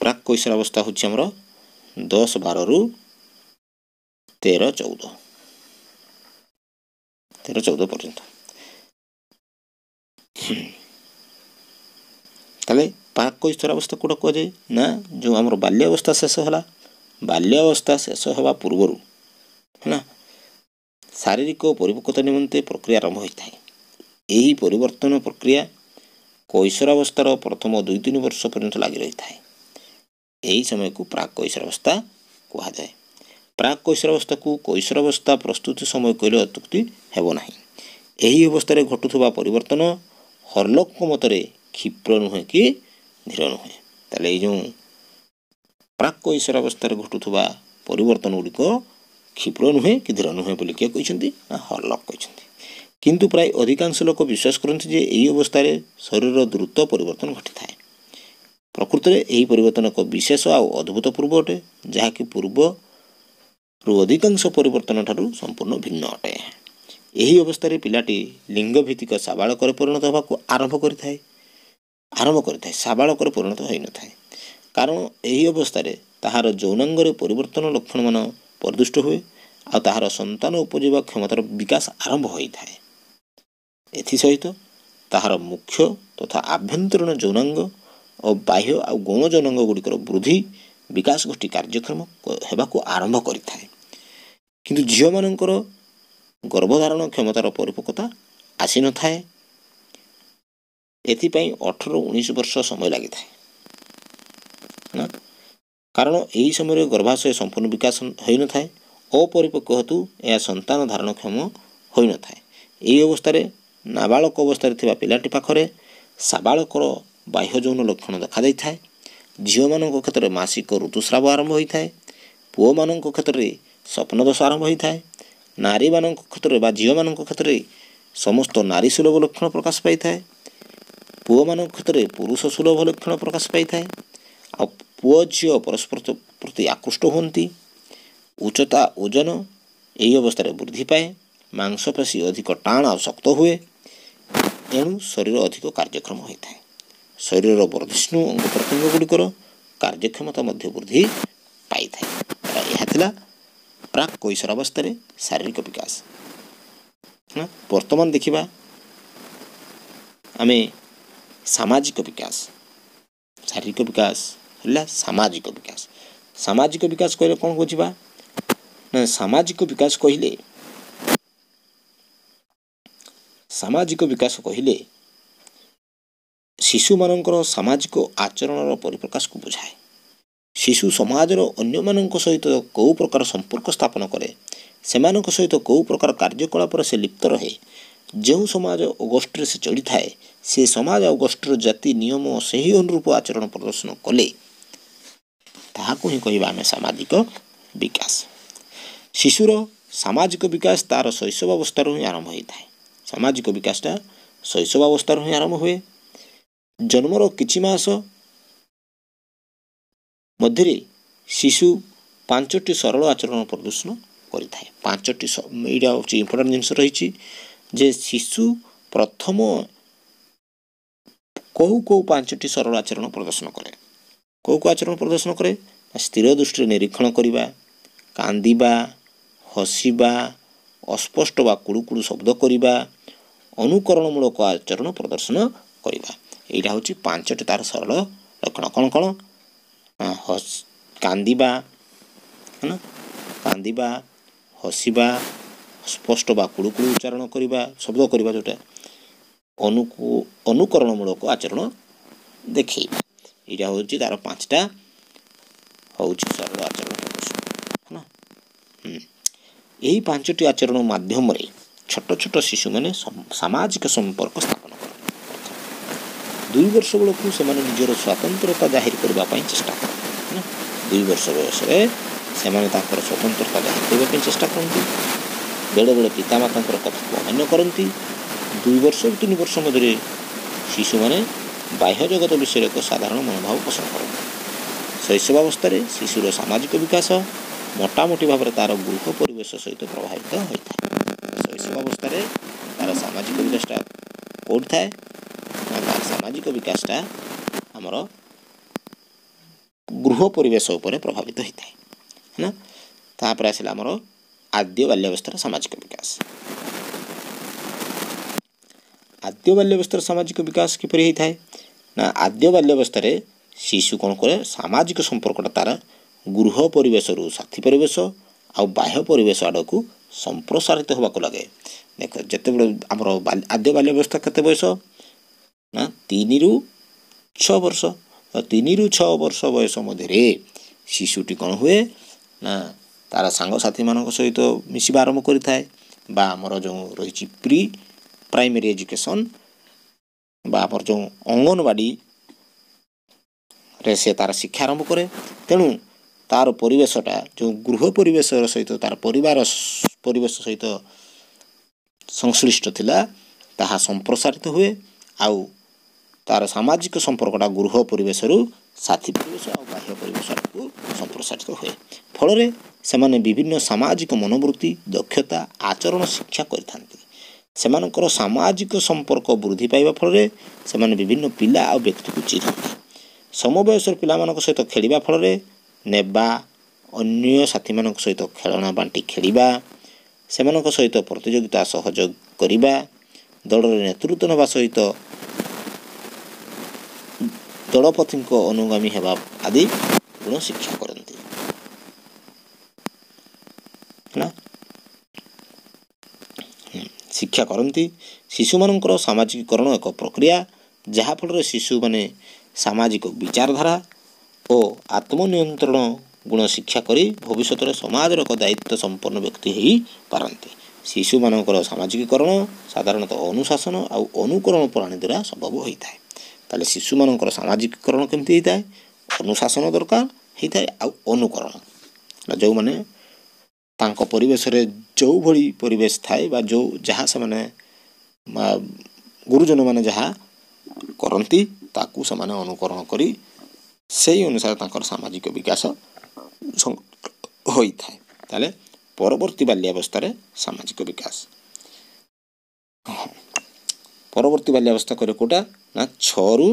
ପ୍ରାକ୍ କୈଶୋର ଅବସ୍ଥା ହେଉଛି ଆମର ଦଶ ବାରରୁ ତେର ଚଉଦ ତେର ଚଉଦ ପର୍ଯ୍ୟନ୍ତ ତାହେଲେ ପାକ କୈଶୋର ଅବସ୍ଥା କେଉଁଟା କୁହାଯାଏ ନା ଯେଉଁ ଆମର ବାଲ୍ୟ ଅବସ୍ଥା ଶେଷ ହେଲା ବାଲ୍ୟ ଅବସ୍ଥା ଶେଷ ହେବା ପୂର୍ବରୁ ହେଲା ଶାରୀରିକ ପରିପକ୍ୱତା ନିମନ୍ତେ ପ୍ରକ୍ରିୟା ଆରମ୍ଭ ହୋଇଥାଏ। ଏହି ପରିବର୍ତ୍ତନ ପ୍ରକ୍ରିୟା କୈଶୋରାବସ୍ଥାର ପ୍ରଥମ ଦୁଇ ତିନି ବର୍ଷ ପର୍ଯ୍ୟନ୍ତ ଲାଗି ରହିଥାଏ। ଏହି ସମୟକୁ ପ୍ରାକ୍ କୈଶୋରାବସ୍ଥା କୁହାଯାଏ। ପ୍ରାକ୍ କୈଶୋରାବସ୍ଥାକୁ କୈଶୋରାବସ୍ଥା ପ୍ରସ୍ତୁତି ସମୟ କହିଲେ ଅତ୍ୟୁକ୍ତି ହେବ ନାହିଁ। ଏହି ଅବସ୍ଥାରେ ଘଟୁଥିବା ପରିବର୍ତ୍ତନ ହର୍ଲୋକଙ୍କ ମତରେ କ୍ଷିପ୍ର ନୁହେଁ କି ଧୀର ନୁହେଁ। ତାହେଲେ ଏଇ ଯେଉଁ ପ୍ରାକ୍ କୈଶୋରାବସ୍ଥାରେ ଘଟୁଥିବା ପରିବର୍ତ୍ତନ ଗୁଡ଼ିକ କ୍ଷିପ୍ର ନୁହେଁ କି ଧୀର ନୁହେଁ ବୋଲି କିଏ କହିଛନ୍ତି? ନା ହର୍ଲକ୍ କହିଛନ୍ତି। କିନ୍ତୁ ପ୍ରାୟ ଅଧିକାଂଶ ଲୋକ ବିଶ୍ୱାସ କରନ୍ତି ଯେ ଏହି ଅବସ୍ଥାରେ ଶରୀରର ଦ୍ରୁତ ପରିବର୍ତ୍ତନ ଘଟିଥାଏ। ପ୍ରକୃତରେ ଏହି ପରିବର୍ତ୍ତନ ଏକ ବିଶେଷ ଆଉ ଅଦ୍ଭୁତପୂର୍ବ ଅଟେ ଯାହାକି ପୂର୍ବରୁ ଅଧିକାଂଶ ପରିବର୍ତ୍ତନ ଠାରୁ ସମ୍ପୂର୍ଣ୍ଣ ଭିନ୍ନ ଅଟେ। ଏହି ଅବସ୍ଥାରେ ପିଲାଟି ଲିଙ୍ଗଭିତ୍ତିକ ସାବାଳକରେ ପରିଣତ ହେବାକୁ ଆରମ୍ଭ କରିଥାଏ। ଆରମ୍ଭ କରିଥାଏ ସାବାଳକରେ ପରିଣତ ହୋଇନଥାଏ। କାରଣ ଏହି ଅବସ୍ଥାରେ ତାହାର ଯୌନାଙ୍ଗରେ ପରିବର୍ତ୍ତନ ଲକ୍ଷଣମାନ ପ୍ରଦୃଷ୍ଟ ହୁଏ ଆଉ ତାହାର ସନ୍ତାନ ଉପଜିବା କ୍ଷମତାର ବିକାଶ ଆରମ୍ଭ ହୋଇଥାଏ ଏଥିସହିତ ତାହାର ମୁଖ୍ୟ ତଥା ଆଭ୍ୟନ୍ତରୀଣ ଯୌନାଙ୍ଗ ଓ ବାହ୍ୟ ଆଉ ଗୌଣ ଯୌନାଙ୍ଗ ଗୁଡ଼ିକର ବୃଦ୍ଧି ବିକାଶ ଗୋଷ୍ଠୀ କାର୍ଯ୍ୟକ୍ରମ ହେବାକୁ ଆରମ୍ଭ କରିଥାଏ କିନ୍ତୁ ଝିଅମାନଙ୍କର ଗର୍ଭଧାରଣ କ୍ଷମତାର ପରିପକ୍ୱତା ଆସିନଥାଏ ଏଥିପାଇଁ ଅଠର ଉଣେଇଶ ବର୍ଷ ସମୟ ଲାଗିଥାଏ। ନା କାରଣ ଏହି ସମୟରେ ଗର୍ଭାଶୟ ସମ୍ପୂର୍ଣ୍ଣ ବିକାଶ ହୋଇନଥାଏ ଅପରିପକ୍ୱ ହେତୁ ଏହା ସନ୍ତାନ ଧାରଣକ୍ଷମ ହୋଇନଥାଏ। ଏହି ଅବସ୍ଥାରେ ନାବାଳକ ଅବସ୍ଥାରେ ଥିବା ପିଲାଟି ପାଖରେ ସାବାଳକର ବାହ୍ୟ ଯୌନ ଲକ୍ଷଣ ଦେଖାଯାଇଥାଏ ଝିଅମାନଙ୍କ କ୍ଷେତ୍ରରେ ମାସିକ ଋତୁସ୍ରାବ ଆରମ୍ଭ ହୋଇଥାଏ ପୁଅମାନଙ୍କ କ୍ଷେତ୍ରରେ ସ୍ୱପ୍ନଦୋଷ ଆରମ୍ଭ ହୋଇଥାଏ ନାରୀମାନଙ୍କ କ୍ଷେତ୍ରରେ ବା ଝିଅମାନଙ୍କ କ୍ଷେତ୍ରରେ ସମସ୍ତ ନାରୀ ସୁଲଭ ଲକ୍ଷଣ ପ୍ରକାଶ ପାଇଥାଏ ପୁଅମାନଙ୍କ କ୍ଷେତ୍ରରେ ପୁରୁଷ ସୁଲଭ ଲକ୍ଷଣ ପ୍ରକାଶ ପାଇଥାଏ। ଆଉ ପୁଅ ଝିଅ ପରସ୍ପର ପ୍ରତି ଆକୃଷ୍ଟ ହୁଅନ୍ତି ଉଚ୍ଚତା ଓଜନ ଏହି ଅବସ୍ଥାରେ ବୃଦ୍ଧି ପାଏ ମାଂସପେଶୀ ଅଧିକ ଟାଣ ଆଉ ଶକ୍ତ ହୁଏ ଏଣୁ ଶରୀର ଅଧିକ କାର୍ଯ୍ୟକ୍ଷମ ହୋଇଥାଏ ଶରୀରର ବର୍ଦ୍ଧିଷ୍ଣୁ ଅଙ୍ଗ ପ୍ରତ୍ୟଙ୍ଗ ଗୁଡ଼ିକର କାର୍ଯ୍ୟକ୍ଷମତା ମଧ୍ୟ ବୃଦ୍ଧି ପାଇଥାଏ ଏହା ଥିଲା ପ୍ରାକ୍ କୈଶୋରାବସ୍ଥାରେ ଶାରୀରିକ ବିକାଶ। ବର୍ତ୍ତମାନ ଦେଖିବା। ଆମେ ସାମାଜିକ ବିକାଶ ଶାରୀରିକ ବିକାଶ ହେଲା ସାମାଜିକ ବିକାଶ। ସାମାଜିକ ବିକାଶ କହିଲେ କ'ଣ ବୁଝିବା? ନା ସାମାଜିକ ବିକାଶ କହିଲେ ସାମାଜିକ ବିକାଶ କହିଲେ ଶିଶୁମାନଙ୍କର ସାମାଜିକ ଆଚରଣର ପରିପ୍ରକାଶକୁ ବୁଝାଏ। ଶିଶୁ ସମାଜର ଅନ୍ୟମାନଙ୍କ ସହିତ କେଉଁ ପ୍ରକାର ସମ୍ପର୍କ ସ୍ଥାପନ କରେ ସେମାନଙ୍କ ସହିତ କେଉଁ ପ୍ରକାର କାର୍ଯ୍ୟକଳାପରେ ସେ ଲିପ୍ତ ରହେ ଯେଉଁ ସମାଜ ଓ ଗୋଷ୍ଠୀରେ ସେ ଚଳିଥାଏ ସେ ସମାଜ ଆଉ ଗୋଷ୍ଠୀର ଜାତି ନିୟମ ସେହି ଅନୁରୂପ ଆଚରଣ ପ୍ରଦର୍ଶନ କଲେ। ତାହାକୁ ହିଁ କହିବା ଆମେ ସାମାଜିକ ବିକାଶ। ଶିଶୁର ସାମାଜିକ ବିକାଶ ତା'ର ଶୈଶବ ଅବସ୍ଥାରୁ ହିଁ ଆରମ୍ଭ ହୋଇଥାଏ। ସାମାଜିକ ବିକାଶଟା ଶୈଶବ ଅବସ୍ଥାରୁ ହିଁ ଆରମ୍ଭ ହୁଏ। ଜନ୍ମର କିଛି ମାସ ମଧ୍ୟରେ ଶିଶୁ ପାଞ୍ଚଟି ସରଳ ଆଚରଣ ପ୍ରଦର୍ଶନ କରିଥାଏ। ପାଞ୍ଚଟି ଏଇଟା ହେଉଛି ଇମ୍ପୋର୍ଟାଣ୍ଟ ଜିନିଷ ରହିଛି ଯେ ଶିଶୁ ପ୍ରଥମ କେଉଁ କେଉଁ ପାଞ୍ଚଟି ସରଳ ଆଚରଣ ପ୍ରଦର୍ଶନ କରେ। କେଉଁ କେଉଁ ଆଚରଣ ପ୍ରଦର୍ଶନ କରେ? ସ୍ଥିର ଦୃଷ୍ଟିରେ ନିରୀକ୍ଷଣ କରିବା କାନ୍ଦିବା ହସିବା ଅସ୍ପଷ୍ଟ ବା କୁଳୁ କୁଳୁ ଶବ୍ଦ କରିବା ଅନୁକରଣମୂଳକ ଆଚରଣ ପ୍ରଦର୍ଶନ କରିବା। ଏଇଟା ହେଉଛି ପାଞ୍ଚଟି ତାର ସରଳ ଲକ୍ଷଣ। କ'ଣ କ'ଣ? କାନ୍ଦିବା କାନ୍ଦିବା ହସିବା ସ୍ପଷ୍ଟ ବା କୁଳୁ କୁଳୁ ଉଚ୍ଚାରଣ କରିବା ଶବ୍ଦ କରିବା ଯେଉଁଟା ଅନୁକୁ ଅନୁକରଣମୂଳକ ଆଚରଣ ଦେଖେଇବା। ଏଇଟା ହେଉଛି ତାର ପାଞ୍ଚଟା ହେଉଛି ସରଳ ଆଚରଣ ପ୍ରଦର୍ଶନ ହେଲା ଏହି ପାଞ୍ଚଟି ଆଚରଣ ମାଧ୍ୟମରେ ଛୋଟ ଛୋଟ ଶିଶୁମାନେ ସାମାଜିକ ସମ୍ପର୍କ ସ୍ଥାପନ କରନ୍ତି ଦୁଇ ବର୍ଷ ବେଳକୁ ସେମାନେ ନିଜର ସ୍ୱାତନ୍ତ୍ରତା ଜାହିର କରିବା ପାଇଁ ଚେଷ୍ଟା କରନ୍ତି ଦୁଇ ବର୍ଷ ବୟସରେ ସେମାନେ ତାଙ୍କର ସ୍ୱତନ୍ତ୍ରତା ଜାହିର କରିବା ପାଇଁ ଚେଷ୍ଟା କରନ୍ତି। ବେଳେବେଳେ ପିତାମାତାଙ୍କର କଥାକୁ ଅମାନ୍ୟ କରନ୍ତି। ଦୁଇ ବର୍ଷ ତିନି ବର୍ଷ ମଧ୍ୟରେ ଶିଶୁମାନେ ବାହ୍ୟ ଜଗତ ବିଷୟରେ ଏକ ସାଧାରଣ ମନୋଭାବ ପୋଷଣ କରନ୍ତି ଶୈଶବାବସ୍ଥାରେ ଶିଶୁର ସାମାଜିକ ବିକାଶ ମୋଟାମୋଟି ଭାବରେ ତା'ର ଗୃହ ପରିବେଶ ସହିତ ପ୍ରଭାବିତ ହୋଇଥାଏ। ଶୈଶବାବସ୍ଥାରେ ତା'ର ସାମାଜିକ ବିକାଶଟା କେଉଁଠି ଥାଏ? ନା ତା'ର ସାମାଜିକ ବିକାଶଟା ଆମର ଗୃହ ପରିବେଶ ଉପରେ ପ୍ରଭାବିତ ହୋଇଥାଏ। ହେଲା ତାପରେ ଆସିଲା ଆମର ଆଦ୍ୟ ବାଲ୍ୟାବସ୍ଥାର ସାମାଜିକ ବିକାଶ। ଆଦ୍ୟ ବାଲ୍ୟାବସ୍ଥାର ସାମାଜିକ ବିକାଶ କିପରି ହୋଇଥାଏ ନା ଆଦ୍ୟ ବାଲ୍ୟାବସ୍ଥାରେ ଶିଶୁ କ'ଣ କରେ ସାମାଜିକ ସମ୍ପର୍କଟା ତା'ର ଗୃହ ପରିବେଶରୁ ସାଥୀ ପରିବେଶ ଆଉ ବାହ୍ୟ ପରିବେଶ ଆଡ଼କୁ ସମ୍ପ୍ରସାରିତ ହେବାକୁ ଲାଗେ। ଦେଖ ଯେତେବେଳେ ଆମର ଆଦ୍ୟ ବାଲ୍ୟାବସ୍ଥା କେତେ ବୟସ? ନା ତିନିରୁ ଛଅ ବର୍ଷ। ତିନିରୁ ଛଅ ବର୍ଷ ବୟସ ମଧ୍ୟରେ ଶିଶୁଟି କ'ଣ ହୁଏ? ନା ତାର ସାଙ୍ଗସାଥିମାନଙ୍କ ସହିତ ମିଶିବା ଆରମ୍ଭ କରିଥାଏ। ବା ଆମର ଯେଉଁ ରହିଛି ପ୍ରି ପ୍ରାଇମେରୀ ଏଜୁକେସନ୍ ବା ଆମର ଯେଉଁ ଅଙ୍ଗନବାଡ଼ିରେ ସେ ତାର ଶିକ୍ଷା ଆରମ୍ଭ କରେ। ତେଣୁ ତାର ପରିବେଶଟା ଯେଉଁ ଗୃହ ପରିବେଶର ସହିତ ତାର ପରିବାର ପରିବେଶ ସହିତ ସଂଶ୍ଳିଷ୍ଟ ଥିଲା ତାହା ସମ୍ପ୍ରସାରିତ ହୁଏ ଆଉ ତାର ସାମାଜିକ ସମ୍ପର୍କଟା ଗୃହ ପରିବେଶରୁ ସାଥୀ ପରିବେଶ ଆଉ ବାହ୍ୟ ପରିବେଶ ଆଡ଼କୁ ସମ୍ପ୍ରସାରିତ ହୁଏ। ଫଳରେ ସେମାନେ ବିଭିନ୍ନ ସାମାଜିକ ମନୋବୃତ୍ତି ଦକ୍ଷତା ଆଚରଣ ଶିକ୍ଷା କରିଥାନ୍ତି। ସେମାନଙ୍କର ସାମାଜିକ ସମ୍ପର୍କ ବୃଦ୍ଧି ପାଇବା ଫଳରେ ସେମାନେ ବିଭିନ୍ନ ପିଲା ଆଉ ବ୍ୟକ୍ତିକୁ ଚିହ୍ନନ୍ତି। ସମବୟସର ପିଲାମାନଙ୍କ ସହିତ ଖେଳିବା ଫଳରେ ନେବା ଅନ୍ୟ ସାଥୀମାନଙ୍କ ସହିତ ଖେଳଣା ବାଣ୍ଟି ଖେଳିବା ସେମାନଙ୍କ ସହିତ ପ୍ରତିଯୋଗିତା ସହଯୋଗ କରିବା ଦଳରେ ନେତୃତ୍ୱ ନେବା ସହିତ ଦଳପତିଙ୍କ ଅନୁଗାମୀ ହେବା ଆଦି ଗୁଣ ଶିକ୍ଷା କରନ୍ତି ହେଲା ଶିକ୍ଷା କରନ୍ତି ଶିଶୁମାନଙ୍କର ସାମାଜିକୀକରଣ ଏକ ପ୍ରକ୍ରିୟା ଯାହାଫଳରେ ଶିଶୁମାନେ ସାମାଜିକ ବିଚାରଧାରା ଓ ଆତ୍ମନିୟନ୍ତ୍ରଣ ଗୁଣ ଶିକ୍ଷା କରି ଭବିଷ୍ୟତରେ ସମାଜର ଏକ ଦାୟିତ୍ୱ ସମ୍ପନ୍ନ ବ୍ୟକ୍ତି ହୋଇପାରନ୍ତି। ଶିଶୁମାନଙ୍କର ସାମାଜିକୀକରଣ ସାଧାରଣତଃ ଅନୁଶାସନ ଆଉ ଅନୁକରଣ ପ୍ରଣାଳୀ ଦ୍ୱାରା ସମ୍ଭବ ହୋଇଥାଏ। ତାହେଲେ ଶିଶୁମାନଙ୍କର ସାମାଜିକୀକରଣ କେମିତି ହେଇଥାଏ? ଅନୁଶାସନ ଦରକାର ହେଇଥାଏ ଆଉ ଅନୁକରଣ। ଯେଉଁମାନେ ତାଙ୍କ ପରିବେଶରେ ଯେଉଁଭଳି ପରିବେଶ ଥାଏ ବା ଯେଉଁ ଯାହା ସେମାନେ ଗୁରୁଜନମାନେ ଯାହା କରନ୍ତି ତାକୁ ସେମାନେ ଅନୁକରଣ କରି ସେଇ ଅନୁସାରେ ତାଙ୍କର ସାମାଜିକ ବିକାଶ ହୋଇଥାଏ। ତାହେଲେ ପରବର୍ତ୍ତୀ ବାଲ୍ୟାବସ୍ଥାରେ ସାମାଜିକ ବିକାଶ। ପରବର୍ତ୍ତୀ ବାଲ୍ୟାବସ୍ଥା କରେ କେଉଁଟା? ନା ଛଅରୁ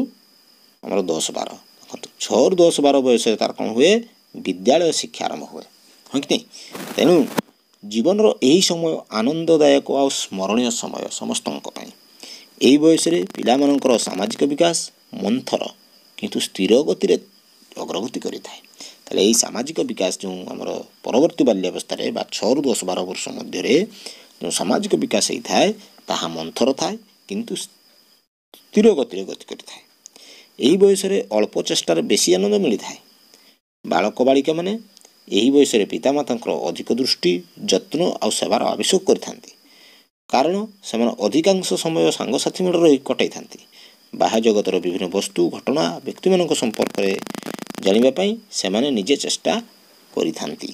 ଆମର ଦଶ ବାର। ଦେଖନ୍ତୁ ଛଅରୁ ଦଶ ବାର ବୟସରେ ତାର କ'ଣ ହୁଏ? ବିଦ୍ୟାଳୟ ଶିକ୍ଷା ଆରମ୍ଭ ହୁଏ। ହଁ କି ନାହିଁ ତେଣୁ ଜୀବନର ଏହି ସମୟ ଆନନ୍ଦଦାୟକ ଆଉ ସ୍ମରଣୀୟ ସମୟ ସମସ୍ତଙ୍କ ପାଇଁ। ଏହି ବୟସରେ ପିଲାମାନଙ୍କର ସାମାଜିକ ବିକାଶ ମନ୍ଥର କିନ୍ତୁ ସ୍ଥିର ଗତିରେ ଅଗ୍ରଗତି କରିଥାଏ। ତାହେଲେ ଏହି ସାମାଜିକ ବିକାଶ ଯେଉଁ ଆମର ପରବର୍ତ୍ତୀ ବାଲ୍ୟାବସ୍ଥାରେ ବା ଛଅରୁ ଦଶ ବାର ବର୍ଷ ମଧ୍ୟରେ ଯେଉଁ ସାମାଜିକ ବିକାଶ ହେଇଥାଏ ତାହା ମନ୍ଥର ଥାଏ କିନ୍ତୁ ସ୍ଥିର ଗତିରେ ଗତି କରିଥାଏ। ଏହି ବୟସରେ ଅଳ୍ପ ଚେଷ୍ଟାରେ ବେଶୀ ଆନନ୍ଦ ମିଳିଥାଏ। ବାଳକ ବାଳିକାମାନେ ଏହି ବୟସରେ ପିତାମାତାଙ୍କର ଅଧିକ ଦୃଷ୍ଟି ଯତ୍ନ ଆଉ ସେବାର ଆବଶ୍ୟକ କରିଥାନ୍ତି। କାରଣ ସେମାନେ ଅଧିକାଂଶ ସମୟ ସାଙ୍ଗସାଥି ମେଳରେ ରହି କଟାଇଥାନ୍ତି। ବାହ୍ୟ ଜଗତର ବିଭିନ୍ନ ବସ୍ତୁ ଘଟଣା ବ୍ୟକ୍ତିମାନଙ୍କ ସମ୍ପର୍କରେ ଜାଣିବା ପାଇଁ ସେମାନେ ନିଜେ ଚେଷ୍ଟା କରିଥାନ୍ତି।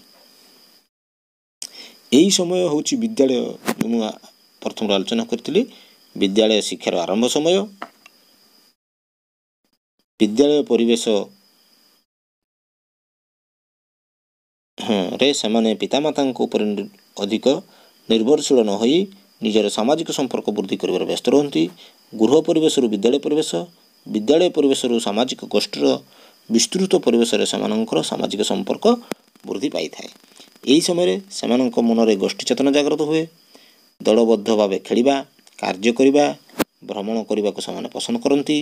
ଏହି ସମୟ ହେଉଛି ବିଦ୍ୟାଳୟ ମୁଁ ପ୍ରଥମରୁ ଆଲୋଚନା କରିଥିଲି। ବିଦ୍ୟାଳୟ ଶିକ୍ଷାର ଆରମ୍ଭ ସମୟ। ବିଦ୍ୟାଳୟ ପରିବେଶ ରେ ସେମାନେ ପିତାମାତାଙ୍କ ଉପରେ ଅଧିକ ନିର୍ଭରଶୀଳ ନ ହୋଇ ନିଜର ସାମାଜିକ ସମ୍ପର୍କ ବୃଦ୍ଧି କରିବାରେ ବ୍ୟସ୍ତ ରୁହନ୍ତି। ଗୃହ ପରିବେଶରୁ ବିଦ୍ୟାଳୟ ପରିବେଶ ବିଦ୍ୟାଳୟ ପରିବେଶରୁ ସାମାଜିକ ଗୋଷ୍ଠୀର ବିସ୍ତୃତ ପରିବେଶରେ ସେମାନଙ୍କର ସାମାଜିକ ସମ୍ପର୍କ ବୃଦ୍ଧି ପାଇଥାଏ। ଏହି ସମୟରେ ସେମାନଙ୍କ ମନରେ ଗୋଷ୍ଠୀ ଚେତନା ଜାଗ୍ରତ ହୁଏ। ଦଳବଦ୍ଧ ଭାବେ ଖେଳିବା କାର୍ଯ୍ୟ କରିବା ଭ୍ରମଣ କରିବାକୁ ସେମାନେ ପସନ୍ଦ କରନ୍ତି।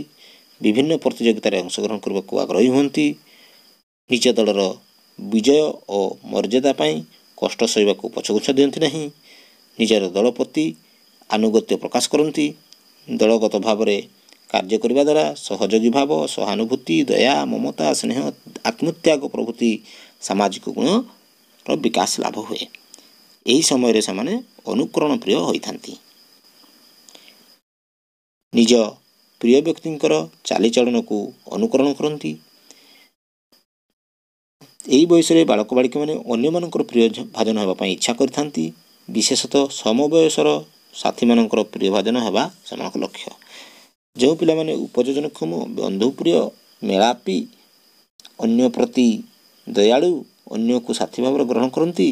ବିଭିନ୍ନ ପ୍ରତିଯୋଗିତାରେ ଅଂଶଗ୍ରହଣ କରିବାକୁ ଆଗ୍ରହୀ ହୁଅନ୍ତି। ନିଜ ଦଳର ବିଜୟ ଓ ମର୍ଯ୍ୟାଦା ପାଇଁ କଷ୍ଟ ସହିବାକୁ ପଛଘୁଞ୍ଚା ଦିଅନ୍ତି ନାହିଁ। ନିଜର ଦଳ ପ୍ରତି ଆନୁଗତ୍ୟ ପ୍ରକାଶ କରନ୍ତି। ଦଳଗତ ଭାବରେ କାର୍ଯ୍ୟ କରିବା ଦ୍ୱାରା ସହଯୋଗୀ ଭାବ ସହାନୁଭୂତି ଦୟା ମମତା ସ୍ନେହ ଆତ୍ମତ୍ୟାଗ ପ୍ରଭୃତି ସାମାଜିକ ଗୁଣର ବିକାଶ ଲାଭ ହୁଏ। ଏହି ସମୟରେ ସେମାନେ ଅନୁକରଣ ପ୍ରିୟ ହୋଇଥାନ୍ତି। ନିଜ ପ୍ରିୟ ବ୍ୟକ୍ତିଙ୍କର ଚାଲିଚଳନକୁ ଅନୁକରଣ କରନ୍ତି। ଏହି ବୟସରେ ବାଳକ ବାଳିକାମାନେ ଅନ୍ୟମାନଙ୍କର ପ୍ରିୟ ଭାଜନ ହେବା ପାଇଁ ଇଚ୍ଛା କରିଥାନ୍ତି। ବିଶେଷତଃ ସମବୟସର ସାଥୀମାନଙ୍କର ପ୍ରିୟ ଭାଜନ ହେବା ସେମାନଙ୍କ ଲକ୍ଷ୍ୟ। ଯେଉଁ ପିଲାମାନେ ଉପଯୋଜନକ୍ଷମ ବନ୍ଧୁପ୍ରିୟ ମେଳାପି ଅନ୍ୟ ପ୍ରତି ଦୟାଳୁ ଅନ୍ୟକୁ ସାଥୀ ଭାବରେ ଗ୍ରହଣ କରନ୍ତି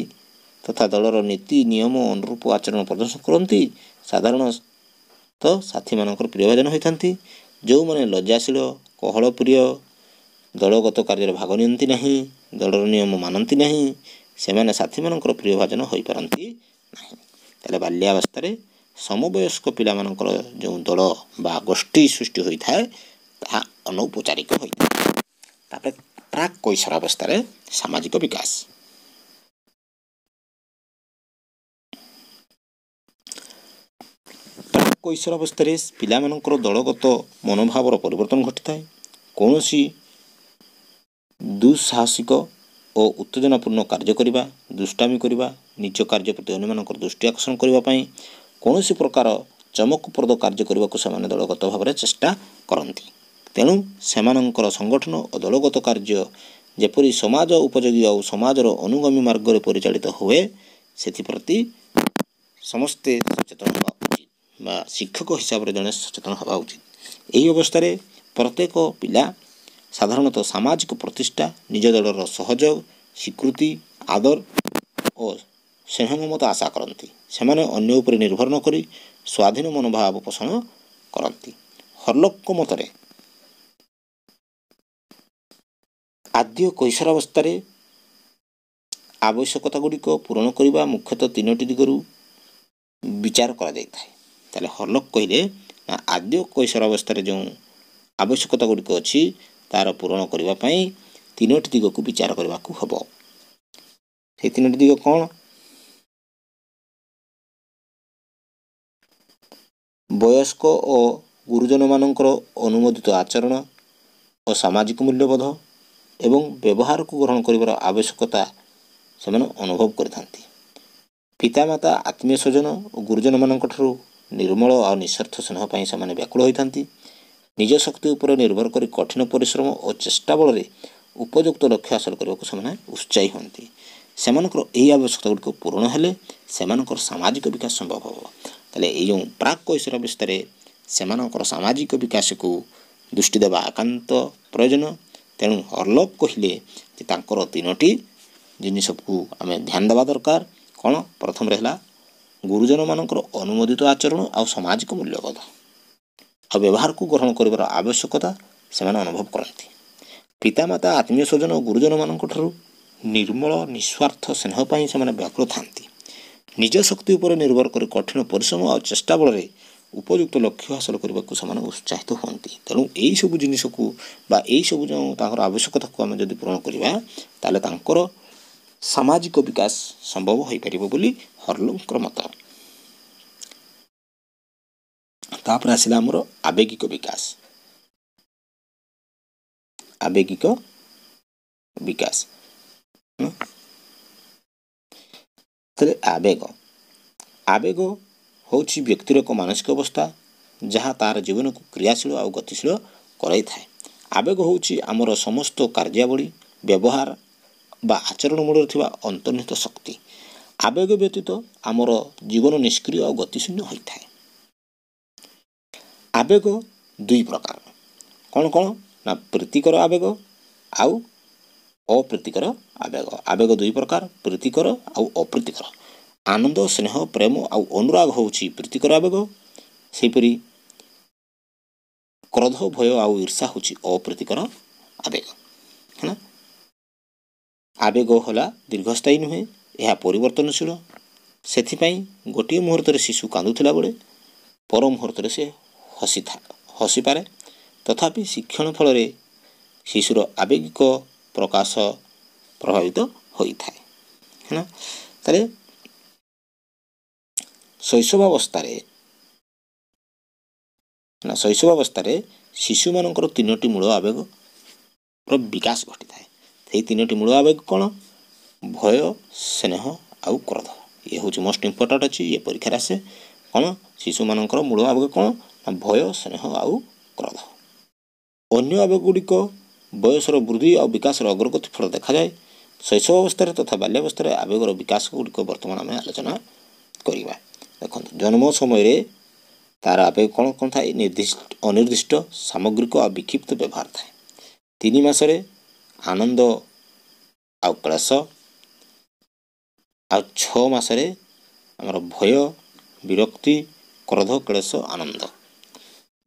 ତଥା ଦଳର ନୀତି ନିୟମ ଅନୁରୂପ ଆଚରଣ ପ୍ରଦର୍ଶନ କରନ୍ତି ସାଧାରଣତଃ ସାଥୀମାନଙ୍କର ପ୍ରିୟ ଭାଜନ ହୋଇଥାନ୍ତି। ଯେଉଁମାନେ ଲଜ୍ଜାଶୀଳ କହଳ ପ୍ରିୟ ଦଳଗତ କାର୍ଯ୍ୟରେ ଭାଗ ନିଅନ୍ତି ନାହିଁ ଦଳର ନିୟମ ମାନନ୍ତି ନାହିଁ ସେମାନେ ସାଥୀମାନଙ୍କର ପ୍ରିୟଭାଜନ ହୋଇପାରନ୍ତି ନାହିଁ। ତାହେଲେ ବାଲ୍ୟାବସ୍ଥାରେ ସମବୟସ୍କ ପିଲାମାନଙ୍କର ଯେଉଁ ଦଳ ବା ଗୋଷ୍ଠୀ ସୃଷ୍ଟି ହୋଇଥାଏ ତାହା ଅନୌପଚାରିକ ହୋଇଥାଏ। ତାପରେ ପ୍ରାକ୍ କୈଶର ଅବସ୍ଥାରେ ସାମାଜିକ ବିକାଶ। ପ୍ରାକ୍ କୈଶର ଅବସ୍ଥାରେ ପିଲାମାନଙ୍କର ଦଳଗତ ମନୋଭାବର ପରିବର୍ତ୍ତନ ଘଟିଥାଏ। କୌଣସି ଦୁଃସାହସିକ ଓ ଉତ୍ତେଜନାପୂର୍ଣ୍ଣ କାର୍ଯ୍ୟ କରିବା ଦୁଷ୍ଟାମି କରିବା ନିଜ କାର୍ଯ୍ୟ ପ୍ରତି ଅନ୍ୟମାନଙ୍କର ଦୃଷ୍ଟି ଆକର୍ଷଣ କରିବା ପାଇଁ କୌଣସି ପ୍ରକାର ଚମକପ୍ରଦ କାର୍ଯ୍ୟ କରିବାକୁ ସେମାନେ ଦଳଗତ ଭାବରେ ଚେଷ୍ଟା କରନ୍ତି। ତେଣୁ ସେମାନଙ୍କର ସଂଗଠନ ଓ ଦଳଗତ କାର୍ଯ୍ୟ ଯେପରି ସମାଜ ଉପଯୋଗୀ ଆଉ ସମାଜର ଅନୁଗାମୀ ମାର୍ଗରେ ପରିଚାଳିତ ହୁଏ ସେଥିପ୍ରତି ସମସ୍ତେ ସଚେତନ ହେବା ଉଚିତ ବା ଶିକ୍ଷକ ହିସାବରେ ଜଣେ ସଚେତନ ହେବା ଉଚିତ। ଏହି ଅବସ୍ଥାରେ ପ୍ରତ୍ୟେକ ପିଲା ସାଧାରଣତଃ ସାମାଜିକ ପ୍ରତିଷ୍ଠା ନିଜ ଦଳର ସହଯୋଗ ସ୍ୱୀକୃତି ଆଦର ଓ ସ୍ନେହ ମମତା ଆଶା କରନ୍ତି। ସେମାନେ ଅନ୍ୟ ଉପରେ ନିର୍ଭର ନ କରି ସ୍ୱାଧୀନ ମନୋଭାବ ପୋଷଣ କରନ୍ତି। ହର୍ଲୋକଙ୍କ ମତରେ ଆଦ୍ୟ କୈଶୋରାବସ୍ଥାରେ ଆବଶ୍ୟକତା ଗୁଡ଼ିକ ପୂରଣ କରିବା ମୁଖ୍ୟତଃ ତିନୋଟି ଦିଗରୁ ବିଚାର କରାଯାଇଥାଏ। ତାହେଲେ ହର୍ଲୋକ କହିଲେ ଆଦ୍ୟ କୈଶୋରାବସ୍ଥାରେ ଯେଉଁ ଆବଶ୍ୟକତା ଗୁଡ଼ିକ ଅଛି ତାର ପୂରଣ କରିବା ପାଇଁ ତିନୋଟି ଦିଗକୁ ବିଚାର କରିବାକୁ ହେବ। ସେଇ ତିନୋଟି ଦିଗ କ'ଣ? ବୟସ୍କ ଓ ଗୁରୁଜନମାନଙ୍କର ଅନୁମୋଦିତ ଆଚରଣ ଓ ସାମାଜିକ ମୂଲ୍ୟବୋଧ ଏବଂ ବ୍ୟବହାରକୁ ଗ୍ରହଣ କରିବାର ଆବଶ୍ୟକତା ସେମାନେ ଅନୁଭବ କରିଥାନ୍ତି। ପିତାମାତା ଆତ୍ମୀୟ ସ୍ୱଜନ ଓ ଗୁରୁଜନମାନଙ୍କ ଠାରୁ ନିର୍ମଳ ଆଉ ନିଃସ୍ୱାର୍ଥ ସ୍ନେହ ପାଇଁ ସେମାନେ ବ୍ୟାକୁଳ ହୋଇଥାନ୍ତି। ନିଜ ଶକ୍ତି ଉପରେ ନିର୍ଭର କରି କଠିନ ପରିଶ୍ରମ ଓ ଚେଷ୍ଟା ବଳରେ ଉପଯୁକ୍ତ ଲକ୍ଷ୍ୟ ହାସଲ କରିବାକୁ ସେମାନେ ଉତ୍ସାହୀ ହୁଅନ୍ତି। ସେମାନଙ୍କର ଏହି ଆବଶ୍ୟକତା ଗୁଡ଼ିକ ପୂରଣ ହେଲେ ସେମାନଙ୍କର ସାମାଜିକ ବିକାଶ ସମ୍ଭବ ହେବ। ତାହେଲେ ଏଇ ଯେଉଁ ପ୍ରାକ୍ କୈଶୋରାବସ୍ଥାରେ ସେମାନଙ୍କର ସାମାଜିକ ବିକାଶକୁ ଦୃଷ୍ଟି ଦେବା ଏକାନ୍ତ ପ୍ରୟୋଜନ ତେଣୁ ଅର୍ଲୋକ କହିଲେ ଯେ ତାଙ୍କର ତିନୋଟି ଜିନିଷକୁ ଆମେ ଧ୍ୟାନ ଦେବା ଦରକାର। କ'ଣ? ପ୍ରଥମରେ ହେଲା ଗୁରୁଜନମାନଙ୍କର ଅନୁମୋଦିତ ଆଚରଣ ଆଉ ସାମାଜିକ ମୂଲ୍ୟବୋଧ। ଆଉ ବ୍ୟବହାରକୁ ଗ୍ରହଣ କରିବାର ଆବଶ୍ୟକତା ସେମାନେ ଅନୁଭବ କରନ୍ତି। ପିତାମାତା ଆତ୍ମୀୟ ସ୍ୱଜନ ଓ ଗୁରୁଜନମାନଙ୍କ ଠାରୁ ନିର୍ମଳ ନିଃସ୍ୱାର୍ଥ ସ୍ନେହ ପାଇଁ ସେମାନେ ବ୍ୟାକୁଳ ଥାନ୍ତି ନିଜ ଶକ୍ତି ଉପରେ ନିର୍ଭର କରି କଠିନ ପରିଶ୍ରମ ଆଉ ଚେଷ୍ଟା ବଳରେ ଉପଯୁକ୍ତ ଲକ୍ଷ୍ୟ ହାସଲ କରିବାକୁ ସେମାନେ ଉତ୍ସାହିତ ହୁଅନ୍ତି। ତେଣୁ ଏହିସବୁ ଜିନିଷକୁ ବା ଏହିସବୁ ଯେଉଁ ତାଙ୍କର ଆବଶ୍ୟକତାକୁ ଆମେ ଯଦି ପୂରଣ କରିବା ତାହେଲେ ତାଙ୍କର ସାମାଜିକ ବିକାଶ ସମ୍ଭବ ହୋଇପାରିବ ବୋଲି ହର୍ଲୋଙ୍କର ମତ। ତାପରେ ଆସିଲା ଆମର ଆବେଗିକ ବିକାଶ ଆବେଗିକ ବିକାଶ ତାହେଲେ ଆବେଗ ଆବେଗ ହେଉଛି ବ୍ୟକ୍ତିର ଏକ ମାନସିକ ଅବସ୍ଥା ଯାହା ତାର ଜୀବନକୁ କ୍ରିୟାଶୀଳ ଆଉ ଗତିଶୀଳ କରାଇଥାଏ ଆବେଗ ହେଉଛି ଆମର ସମସ୍ତ କାର୍ଯ୍ୟାବଳୀ ବ୍ୟବହାର ବା ଆଚରଣ ମୂଳରେ ଥିବା ଅନ୍ତର୍ନିହିତ ଶକ୍ତି। ଆବେଗ ବ୍ୟତୀତ ଆମର ଜୀବନ ନିଷ୍କ୍ରିୟ ଆଉ ଗତିଶୂନ୍ୟ ହୋଇଥାଏ। ଆବେଗ ଦୁଇ ପ୍ରକାର। କ'ଣ କ'ଣ? ନା ପ୍ରୀତିକର ଆବେଗ ଆଉ ଅପ୍ରୀତିକର ଆବେଗ। ଆବେଗ ଦୁଇ ପ୍ରକାର ପ୍ରୀତିକର ଆଉ ଅପ୍ରୀତିକର। ଆନନ୍ଦ ସ୍ନେହ ପ୍ରେମ ଆଉ ଅନୁରାଗ ହେଉଛି ପ୍ରୀତିକର ଆବେଗ। ସେହିପରି କ୍ରୋଧ ଭୟ ଆଉ ଈର୍ଷା ହେଉଛି ଅପ୍ରୀତିକର ଆବେଗ। ହେଲା। ଆବେଗ ହେଲା ଦୀର୍ଘସ୍ଥାୟୀ ନୁହେଁ ଏହା ପରିବର୍ତ୍ତନଶୀଳ। ସେଥିପାଇଁ ଗୋଟିଏ ମୁହୂର୍ତ୍ତରେ ଶିଶୁ କାନ୍ଦୁଥିଲା ବେଳେ ପର ମୁହୂର୍ତ୍ତରେ ସେ ହସିଥା ହସିପାରେ। ତଥାପି ଶିକ୍ଷଣ ଫଳରେ ଶିଶୁର ଆବେଗିକ ପ୍ରକାଶ ପ୍ରଭାବିତ ହୋଇଥାଏ। ହେଲା ତାହେଲେ ଶୈଶବାବସ୍ଥାରେ ନା ଶୈଶବାବସ୍ଥାରେ ଶିଶୁମାନଙ୍କର ତିନୋଟି ମୂଳ ଆବେଗର ବିକାଶ ଘଟିଥାଏ। ସେଇ ତିନୋଟି ମୂଳ ଆବେଗ କ'ଣ? ଭୟ ସ୍ନେହ ଆଉ କ୍ରୋଧ। ଇଏ ହେଉଛି ମୋଷ୍ଟ ଇମ୍ପୋର୍ଟାଣ୍ଟ ଅଛି ଇଏ ପରୀକ୍ଷାରେ ଆସେ। କ'ଣ? ଶିଶୁମାନଙ୍କର ମୂଳ ଆବେଗ କ'ଣ? ଭୟ ସ୍ନେହ ଆଉ କ୍ରୋଧ ଅନ୍ୟ ଆବେଗ ଗୁଡ଼ିକ ବୟସର ବୃଦ୍ଧି ଆଉ ବିକାଶର ଅଗ୍ରଗତି ଫଳ ଦେଖାଯାଏ। ଶୈଶବ ଅବସ୍ଥାରେ ତଥା ବାଲ୍ୟାବସ୍ଥାରେ ଆବେଗର ବିକାଶ ଗୁଡ଼ିକ ବର୍ତ୍ତମାନ ଆମେ ଆଲୋଚନା କରିବା। ଦେଖନ୍ତୁ ଜନ୍ମ ସମୟରେ ତାର ଆବେଗ କ'ଣ କ'ଣ ଥାଏ? ନିର୍ଦ୍ଦିଷ୍ଟ ଅନିର୍ଦ୍ଦିଷ୍ଟ ସାମଗ୍ରିକ ଆଉ ବିକ୍ଷିପ୍ତ ବ୍ୟବହାର ଥାଏ। ତିନି ମାସରେ ଆନନ୍ଦ ଆଉ କ୍ଳାସ। ଆଉ ଛଅ ମାସରେ ଆମର ଭୟ ବିରକ୍ତି କ୍ରୋଧ କ୍ଲେଶ ଆନନ୍ଦ।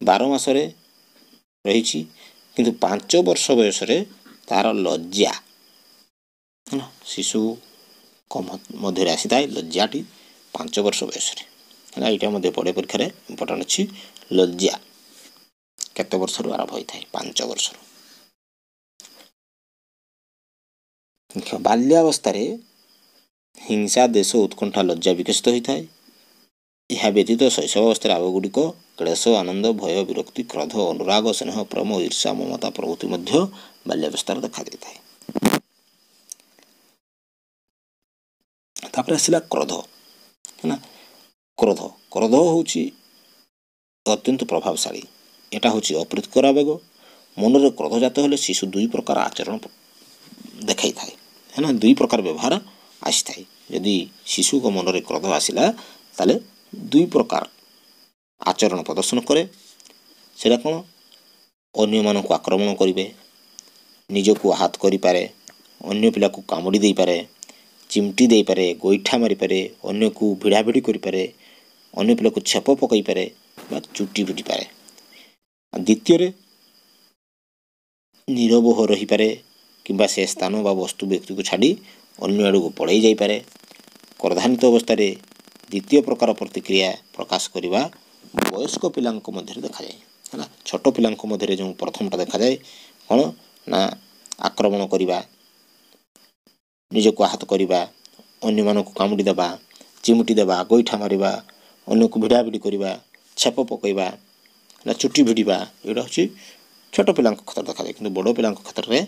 ବାର ମାସରେ ରହିଛି କିନ୍ତୁ ପାଞ୍ଚ ବର୍ଷ ବୟସରେ ତାର ଲଜ୍ଜା ଶିଶୁଙ୍କ ମଧ୍ୟରେ ଆସିଥାଏ ଲଜ୍ଜାଟି ପାଞ୍ଚ ବର୍ଷ ବୟସରେ ହେଲା ଏଇଟା ମଧ୍ୟ ପଡ଼େ ପରୀକ୍ଷାରେ ଇମ୍ପୋର୍ଟାଣ୍ଟ ଅଛି ଲଜ୍ଜା କେତେ ବର୍ଷରୁ ଆରମ୍ଭ ହୋଇଥାଏ ପାଞ୍ଚ ବର୍ଷରୁ ବାଲ୍ୟାବସ୍ଥାରେ ହିଂସା ଦେଶ ଉତ୍କଣ୍ଠା ଲଜ୍ଜା ବିକଶିତ ହୋଇଥାଏ ଏହା ବ୍ୟତୀତ ଶୈଶବ ଅବସ୍ଥାରେ ଆବେଗଗୁଡ଼ିକ କ୍ଲେଶ ଆନନ୍ଦ ଭୟ ବିରକ୍ତି କ୍ରୋଧ ଅନୁରାଗ ସ୍ନେହ ପ୍ରେମ ଈର୍ଷା ମମତା ପ୍ରଭୃତି ମଧ୍ୟ ବାଲ୍ୟାବସ୍ଥାରେ ଦେଖାଯାଇଥାଏ ତାପରେ ଆସିଲା କ୍ରୋଧ। ହେଲା କ୍ରୋଧ। କ୍ରୋଧ ହେଉଛି ଅତ୍ୟନ୍ତ ପ୍ରଭାବଶାଳୀ। ଏଟା ହେଉଛି ଅପ୍ରୀତିକର ଆବେଗ। ମନରେ କ୍ରୋଧଜାତ ହେଲେ ଶିଶୁ ଦୁଇ ପ୍ରକାର ଆଚରଣ ଦେଖାଇଥାଏ। ହେଲା ଦୁଇ ପ୍ରକାର ବ୍ୟବହାର ଆସିଥାଏ। ଯଦି ଶିଶୁଙ୍କ ମନରେ କ୍ରୋଧ ଆସିଲା ତାହେଲେ ଦୁଇ ପ୍ରକାର ଆଚରଣ ପ୍ରଦର୍ଶନ କରେ ସେଇଟା କ'ଣ ଅନ୍ୟମାନଙ୍କୁ ଆକ୍ରମଣ କରିବେ ନିଜକୁ ଆହତ କରିପାରେ ଅନ୍ୟ ପିଲାକୁ କାମୁଡ଼ି ଦେଇପାରେ ଚିମଟି ଦେଇପାରେ ଗୋଇଠା ମାରିପାରେ ଅନ୍ୟକୁ ଭିଡ଼ାଭିଡ଼ି କରିପାରେ ଅନ୍ୟ ପିଲାକୁ ଛେପ ପକାଇପାରେ ବା ଚୁଟି ପିଟିପାରେ ଦ୍ୱିତୀୟରେ ନିରବହ ରହିପାରେ କିମ୍ବା ସେ ସ୍ଥାନ ବା ବସ୍ତୁ ବ୍ୟକ୍ତିକୁ ଛାଡ଼ି ଅନ୍ୟ ଆଡ଼କୁ ପଳାଇ ଯାଇପାରେ। କ୍ରୋଧାନ୍ୱିତ ଅବସ୍ଥାରେ ଦ୍ୱିତୀୟ ପ୍ରକାର ପ୍ରତିକ୍ରିୟା ପ୍ରକାଶ କରିବା ବୟସ୍କ ପିଲାଙ୍କ ମଧ୍ୟରେ ଦେଖାଯାଏ। ହେଲା ଛୋଟ ପିଲାଙ୍କ ମଧ୍ୟରେ ଯେଉଁ ପ୍ରଥମଟା ଦେଖାଯାଏ କ'ଣ? ନା ଆକ୍ରମଣ କରିବା ନିଜକୁ ଆହତ କରିବା ଅନ୍ୟମାନଙ୍କୁ କାମୁଡ଼ି ଦେବା ଚିମୁଟି ଦେବା ଗୋଇଠା ମାରିବା ଅନ୍ୟକୁ ଭିଡ଼ାଭିଡ଼ି କରିବା ଛେପ ପକାଇବା ନା ଚୁଟି ଭିଡ଼ିବା ଏଗୁଡ଼ା ହେଉଛି ଛୋଟ ପିଲାଙ୍କ କ୍ଷେତ୍ରରେ ଦେଖାଯାଏ। କିନ୍ତୁ ବଡ଼ ପିଲାଙ୍କ କ୍ଷେତ୍ରରେ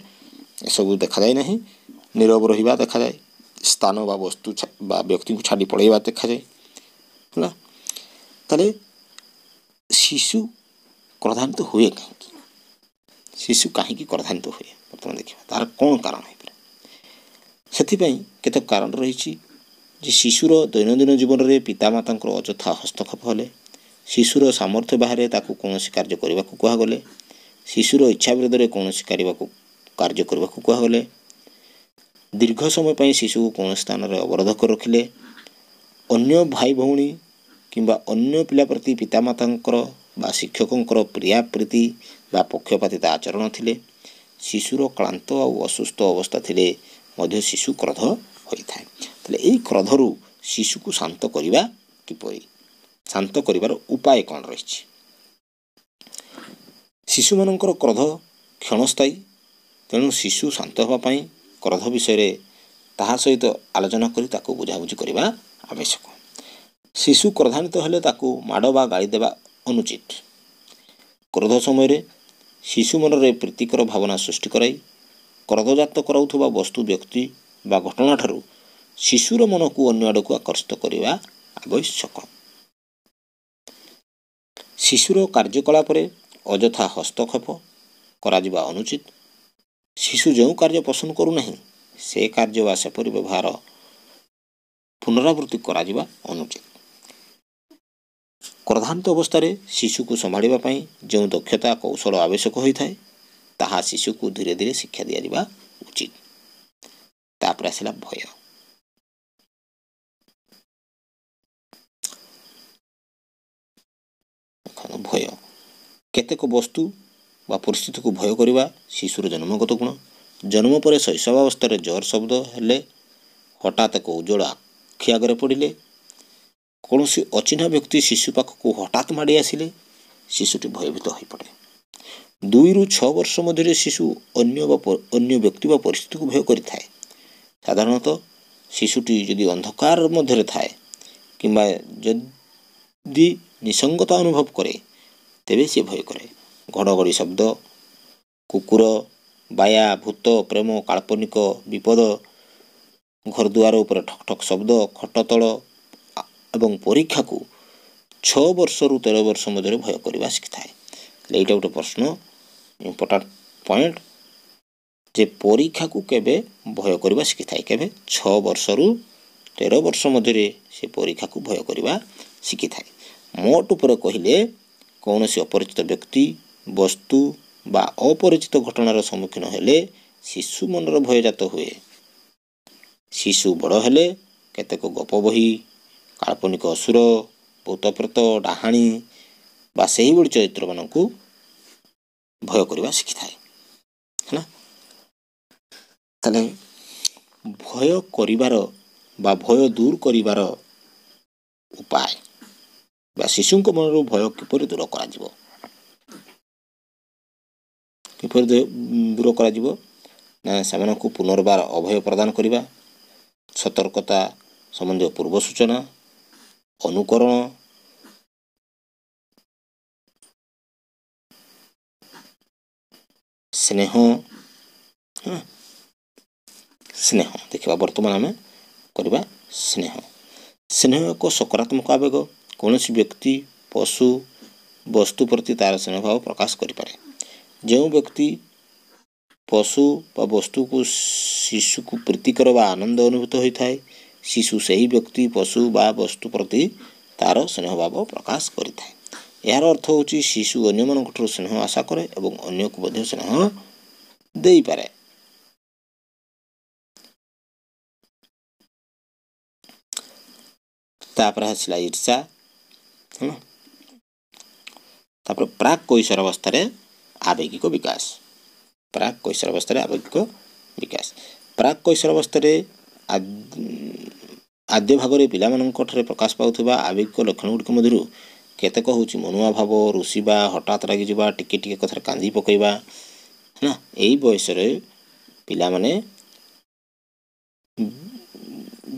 ଏସବୁ ଦେଖାଯାଏ ନାହିଁ। ନିରବ ରହିବା ଦେଖାଯାଏ। ସ୍ଥାନ ବା ବସ୍ତୁ ବା ବ୍ୟକ୍ତିଙ୍କୁ ଛାଡ଼ି ପଳାଇବା ଦେଖାଯାଏ। ହେଲା ତାହେଲେ ଶିଶୁ କ୍ରୋଧାନ୍ୱିତ ହୁଏ କାହିଁକି ଶିଶୁ କାହିଁକି କ୍ରୋଧାନ୍ୱିତ ହୁଏ ବର୍ତ୍ତମାନ ଦେଖିବା ତାର କ'ଣ କାରଣ ହେଇପାରେ ସେଥିପାଇଁ କେତେକ କାରଣ ରହିଛି ଯେ ଶିଶୁର ଦୈନନ୍ଦିନ ଜୀବନରେ ପିତାମାତାଙ୍କର ଅଯଥା ହସ୍ତକ୍ଷେପ ହେଲେ ଶିଶୁର ସାମର୍ଥ୍ୟ ବାହାରେ ତାକୁ କୌଣସି କାର୍ଯ୍ୟ କରିବାକୁ କୁହାଗଲେ ଶିଶୁର ଇଚ୍ଛା ବିରୋଧରେ କୌଣସି କରିବାକୁ କାର୍ଯ୍ୟ କରିବାକୁ କୁହାଗଲେ ଦୀର୍ଘ ସମୟ ପାଇଁ ଶିଶୁକୁ କୌଣସି ସ୍ଥାନରେ ଅବରୋଧ କରି ରଖିଲେ ଅନ୍ୟ ଭାଇ ଭଉଣୀ କିମ୍ବା ଅନ୍ୟ ପିଲା ପ୍ରତି ପିତାମାତାଙ୍କର ବା ଶିକ୍ଷକଙ୍କର ପ୍ରିୟା ପ୍ରୀତି ବା ପକ୍ଷପାତିତା ଆଚରଣ ଥିଲେ ଶିଶୁର କ୍ଳାନ୍ତ ଆଉ ଅସୁସ୍ଥ ଅବସ୍ଥା ଥିଲେ ମଧ୍ୟ ଶିଶୁ କ୍ରୋଧ ହୋଇଥାଏ। ତାହେଲେ ଏହି କ୍ରୋଧରୁ ଶିଶୁକୁ ଶାନ୍ତ କରିବା କିପରି? ଶାନ୍ତ କରିବାର ଉପାୟ କ'ଣ ରହିଛି? ଶିଶୁମାନଙ୍କର କ୍ରୋଧ କ୍ଷଣସ୍ଥାୟୀ ତେଣୁ ଶିଶୁ ଶାନ୍ତ ହେବା ପାଇଁ କ୍ରୋଧ ବିଷୟରେ ତାହା ସହିତ ଆଲୋଚନା କରି ତାକୁ ବୁଝାବୁଝି କରିବା ଆବଶ୍ୟକ। ଶିଶୁ କ୍ରୋଧାନ୍ୱିତ ହେଲେ ତାକୁ ମାଡ଼ ବା ଗାଳି ଦେବା ଅନୁଚିତ। କ୍ରୋଧ ସମୟରେ ଶିଶୁ ମନରେ ପ୍ରୀତିକର ଭାବନା ସୃଷ୍ଟି କରାଇ କ୍ରୋଧଜାତ କରାଉଥିବା ବସ୍ତୁ ବ୍ୟକ୍ତି ବା ଘଟଣା ଠାରୁ ଶିଶୁର ମନକୁ ଅନ୍ୟ ଆଡ଼କୁ ଆକର୍ଷିତ କରିବା ଆବଶ୍ୟକ। ଶିଶୁର କାର୍ଯ୍ୟକଳାପରେ ଅଯଥା ହସ୍ତକ୍ଷେପ କରାଯିବା ଅନୁଚିତ। ଶିଶୁ ଯେଉଁ କାର୍ଯ୍ୟ ପସନ୍ଦ କରୁନାହିଁ ସେ କାର୍ଯ୍ୟ ବା ସେପରି ବ୍ୟବହାର ପୁନରାବୃତ୍ତି କରାଯିବା ଅନୁଚିତ। କ୍ରୋଧାନ୍ତ ଅବସ୍ଥାରେ ଶିଶୁକୁ ସମ୍ଭାଳିବା ପାଇଁ ଯେଉଁ ଦକ୍ଷତା କୌଶଳ ଆବଶ୍ୟକ ହୋଇଥାଏ ତାହା ଶିଶୁକୁ ଧୀରେ ଧୀରେ ଶିକ୍ଷା ଦିଆଯିବା ଉଚିତ। ତାପରେ ଆସିଲା ଭୟ। ଭୟ। କେତେକ ବସ୍ତୁ ବା ପରିସ୍ଥିତିକୁ ଭୟ କରିବା ଶିଶୁର ଜନ୍ମଗତ ଗୁଣ। ଜନ୍ମ ପରେ ଶୈଶବାବସ୍ଥାରେ ଜୋର ଶବ୍ଦ ହେଲେ ହଠାତ୍ ଏକ ଉଜ୍ଜଳ ଆଖି ଆଗରେ ପଡ଼ିଲେ କୌଣସି ଅଚିହ୍ନା ବ୍ୟକ୍ତି ଶିଶୁ ପାଖକୁ ହଠାତ୍ ମାଡ଼ି ଆସିଲେ ଶିଶୁଟି ଭୟଭୀତ ହୋଇପଡ଼େ। ଦୁଇରୁ ଛଅ ବର୍ଷ ମଧ୍ୟରେ ଶିଶୁ ଅନ୍ୟ ବା ଅନ୍ୟ ବ୍ୟକ୍ତି ବା ପରିସ୍ଥିତିକୁ ଭୟ କରିଥାଏ। ସାଧାରଣତଃ ଶିଶୁଟି ଯଦି ଅନ୍ଧକାର ମଧ୍ୟରେ ଥାଏ କିମ୍ବା ଯଦି ନିସଙ୍ଗତା ଅନୁଭବ କରେ ତେବେ ସେ ଭୟ କରେ। ଘଡ଼ଘଡ଼ି ଶବ୍ଦ କୁକୁର ବାୟା ଭୂତ ପ୍ରେମ କାଳ୍ପନିକ ବିପଦ ଘରଦୁଆର ଉପରେ ଠକ୍ ଠକ୍ ଶବ୍ଦ ଖଟ ତଳ ଏବଂ ପରୀକ୍ଷାକୁ ଛଅ ବର୍ଷରୁ ତେର ବର୍ଷ ମଧ୍ୟରେ ଭୟ କରିବା ଶିଖିଥାଏ। ଏଇଟା ଗୋଟେ ପ୍ରଶ୍ନ ଇମ୍ପୋର୍ଟାଣ୍ଟ ପଏଣ୍ଟ ଯେ ପରୀକ୍ଷାକୁ କେବେ ଭୟ କରିବା ଶିଖିଥାଏ? କେବେ? ଛଅ ବର୍ଷରୁ ତେର ବର୍ଷ ମଧ୍ୟରେ ସେ ପରୀକ୍ଷାକୁ ଭୟ କରିବା ଶିଖିଥାଏ। ମୋଟ ଉପରେ କହିଲେ କୌଣସି ଅପରିଚିତ ବ୍ୟକ୍ତି ବସ୍ତୁ ବା ଅପରିଚିତ ଘଟଣାର ସମ୍ମୁଖୀନ ହେଲେ ଶିଶୁ ମନର ଭୟଜାତ ହୁଏ। ଶିଶୁ ବଡ଼ ହେଲେ କେତେକ ଗପ ବହି କାଳ୍ପନିକ ଅସୁର ଭୂତପ୍ରେତ ଡାହାଣୀ ବା ସେହିଭଳି ଚରିତ୍ରମାନଙ୍କୁ ଭୟ କରିବା ଶିଖିଥାଏ। ହେଲା। ତାହେଲେ ଭୟ କରିବାର ବା ଭୟ ଦୂର କରିବାର ଉପାୟ ବା ଶିଶୁଙ୍କ ମନରୁ ଭୟ କିପରି ଦୂର କରାଯିବ? କିପରି ଦୂର କରାଯିବ? ନା ସେମାନଙ୍କୁ ପୁନର୍ବାର ଅଭୟ ପ୍ରଦାନ କରିବା ସତର୍କତା ସମ୍ବନ୍ଧୀୟ ପୂର୍ବ ସୂଚନା ଅନୁକରଣ ସ୍ନେହ ସ୍ନେହ ଦେଖିବା ବର୍ତ୍ତମାନ ଆମେ କରିବା ସ୍ନେହ। ସ୍ନେହ ଏକ ସକାରାତ୍ମକ ଆବେଗ କୌଣସି ବ୍ୟକ୍ତି ପଶୁ ବସ୍ତୁ ପ୍ରତି ତା'ର ସ୍ନେହ ଭାବ ପ୍ରକାଶ କରିପାରେ। ଯେଉଁ ବ୍ୟକ୍ତି ପଶୁ ବା ବସ୍ତୁକୁ ଶିଶୁକୁ ପ୍ରୀତିକର ବା ଆନନ୍ଦ ଅନୁଭୂତ ହୋଇଥାଏ। ଶିଶୁ ସେହି ବ୍ୟକ୍ତି ପଶୁ ବା ବସ୍ତୁ ପ୍ରତି ତା'ର ସ୍ନେହ ଭାବ ପ୍ରକାଶ କରିଥାଏ। ଏହାର ଅର୍ଥ ହେଉଛି ଶିଶୁ ଅନ୍ୟମାନଙ୍କଠାରୁ ସ୍ନେହ ଆଶା କରେ ଏବଂ ଅନ୍ୟକୁ ମଧ୍ୟ ସ୍ନେହ ଦେଇପାରେ। ତାପରେ ଆସିଲା ଈର୍ଷା ହେଲା। ତାପରେ ପ୍ରାକ୍ କୈଶୋର ଅବସ୍ଥାରେ ଆବେଗିକ ବିକାଶ। ପ୍ରାକ୍ କୈଶୋର ଅବସ୍ଥାରେ ଆବେଗିକ ବିକାଶ ପ୍ରାକ୍ କୈଶୋର ଅବସ୍ଥାରେ ଆଦ୍ୟ ଭାଗରେ ପିଲାମାନଙ୍କଠାରେ ପ୍ରକାଶ ପାଉଥିବା ଆବେଗିକ ଲକ୍ଷଣ ଗୁଡ଼ିକ ମଧ୍ୟରୁ କେତେକ ହେଉଛି ମନୁଆ ଭାବ ରୁଷିବା ହଠାତ୍ ରାଗିଯିବା ଟିକେ ଟିକେ କଥାରେ କାନ୍ଦି ପକାଇବା ହେଲା ଏଇ ବୟସରେ ପିଲାମାନେ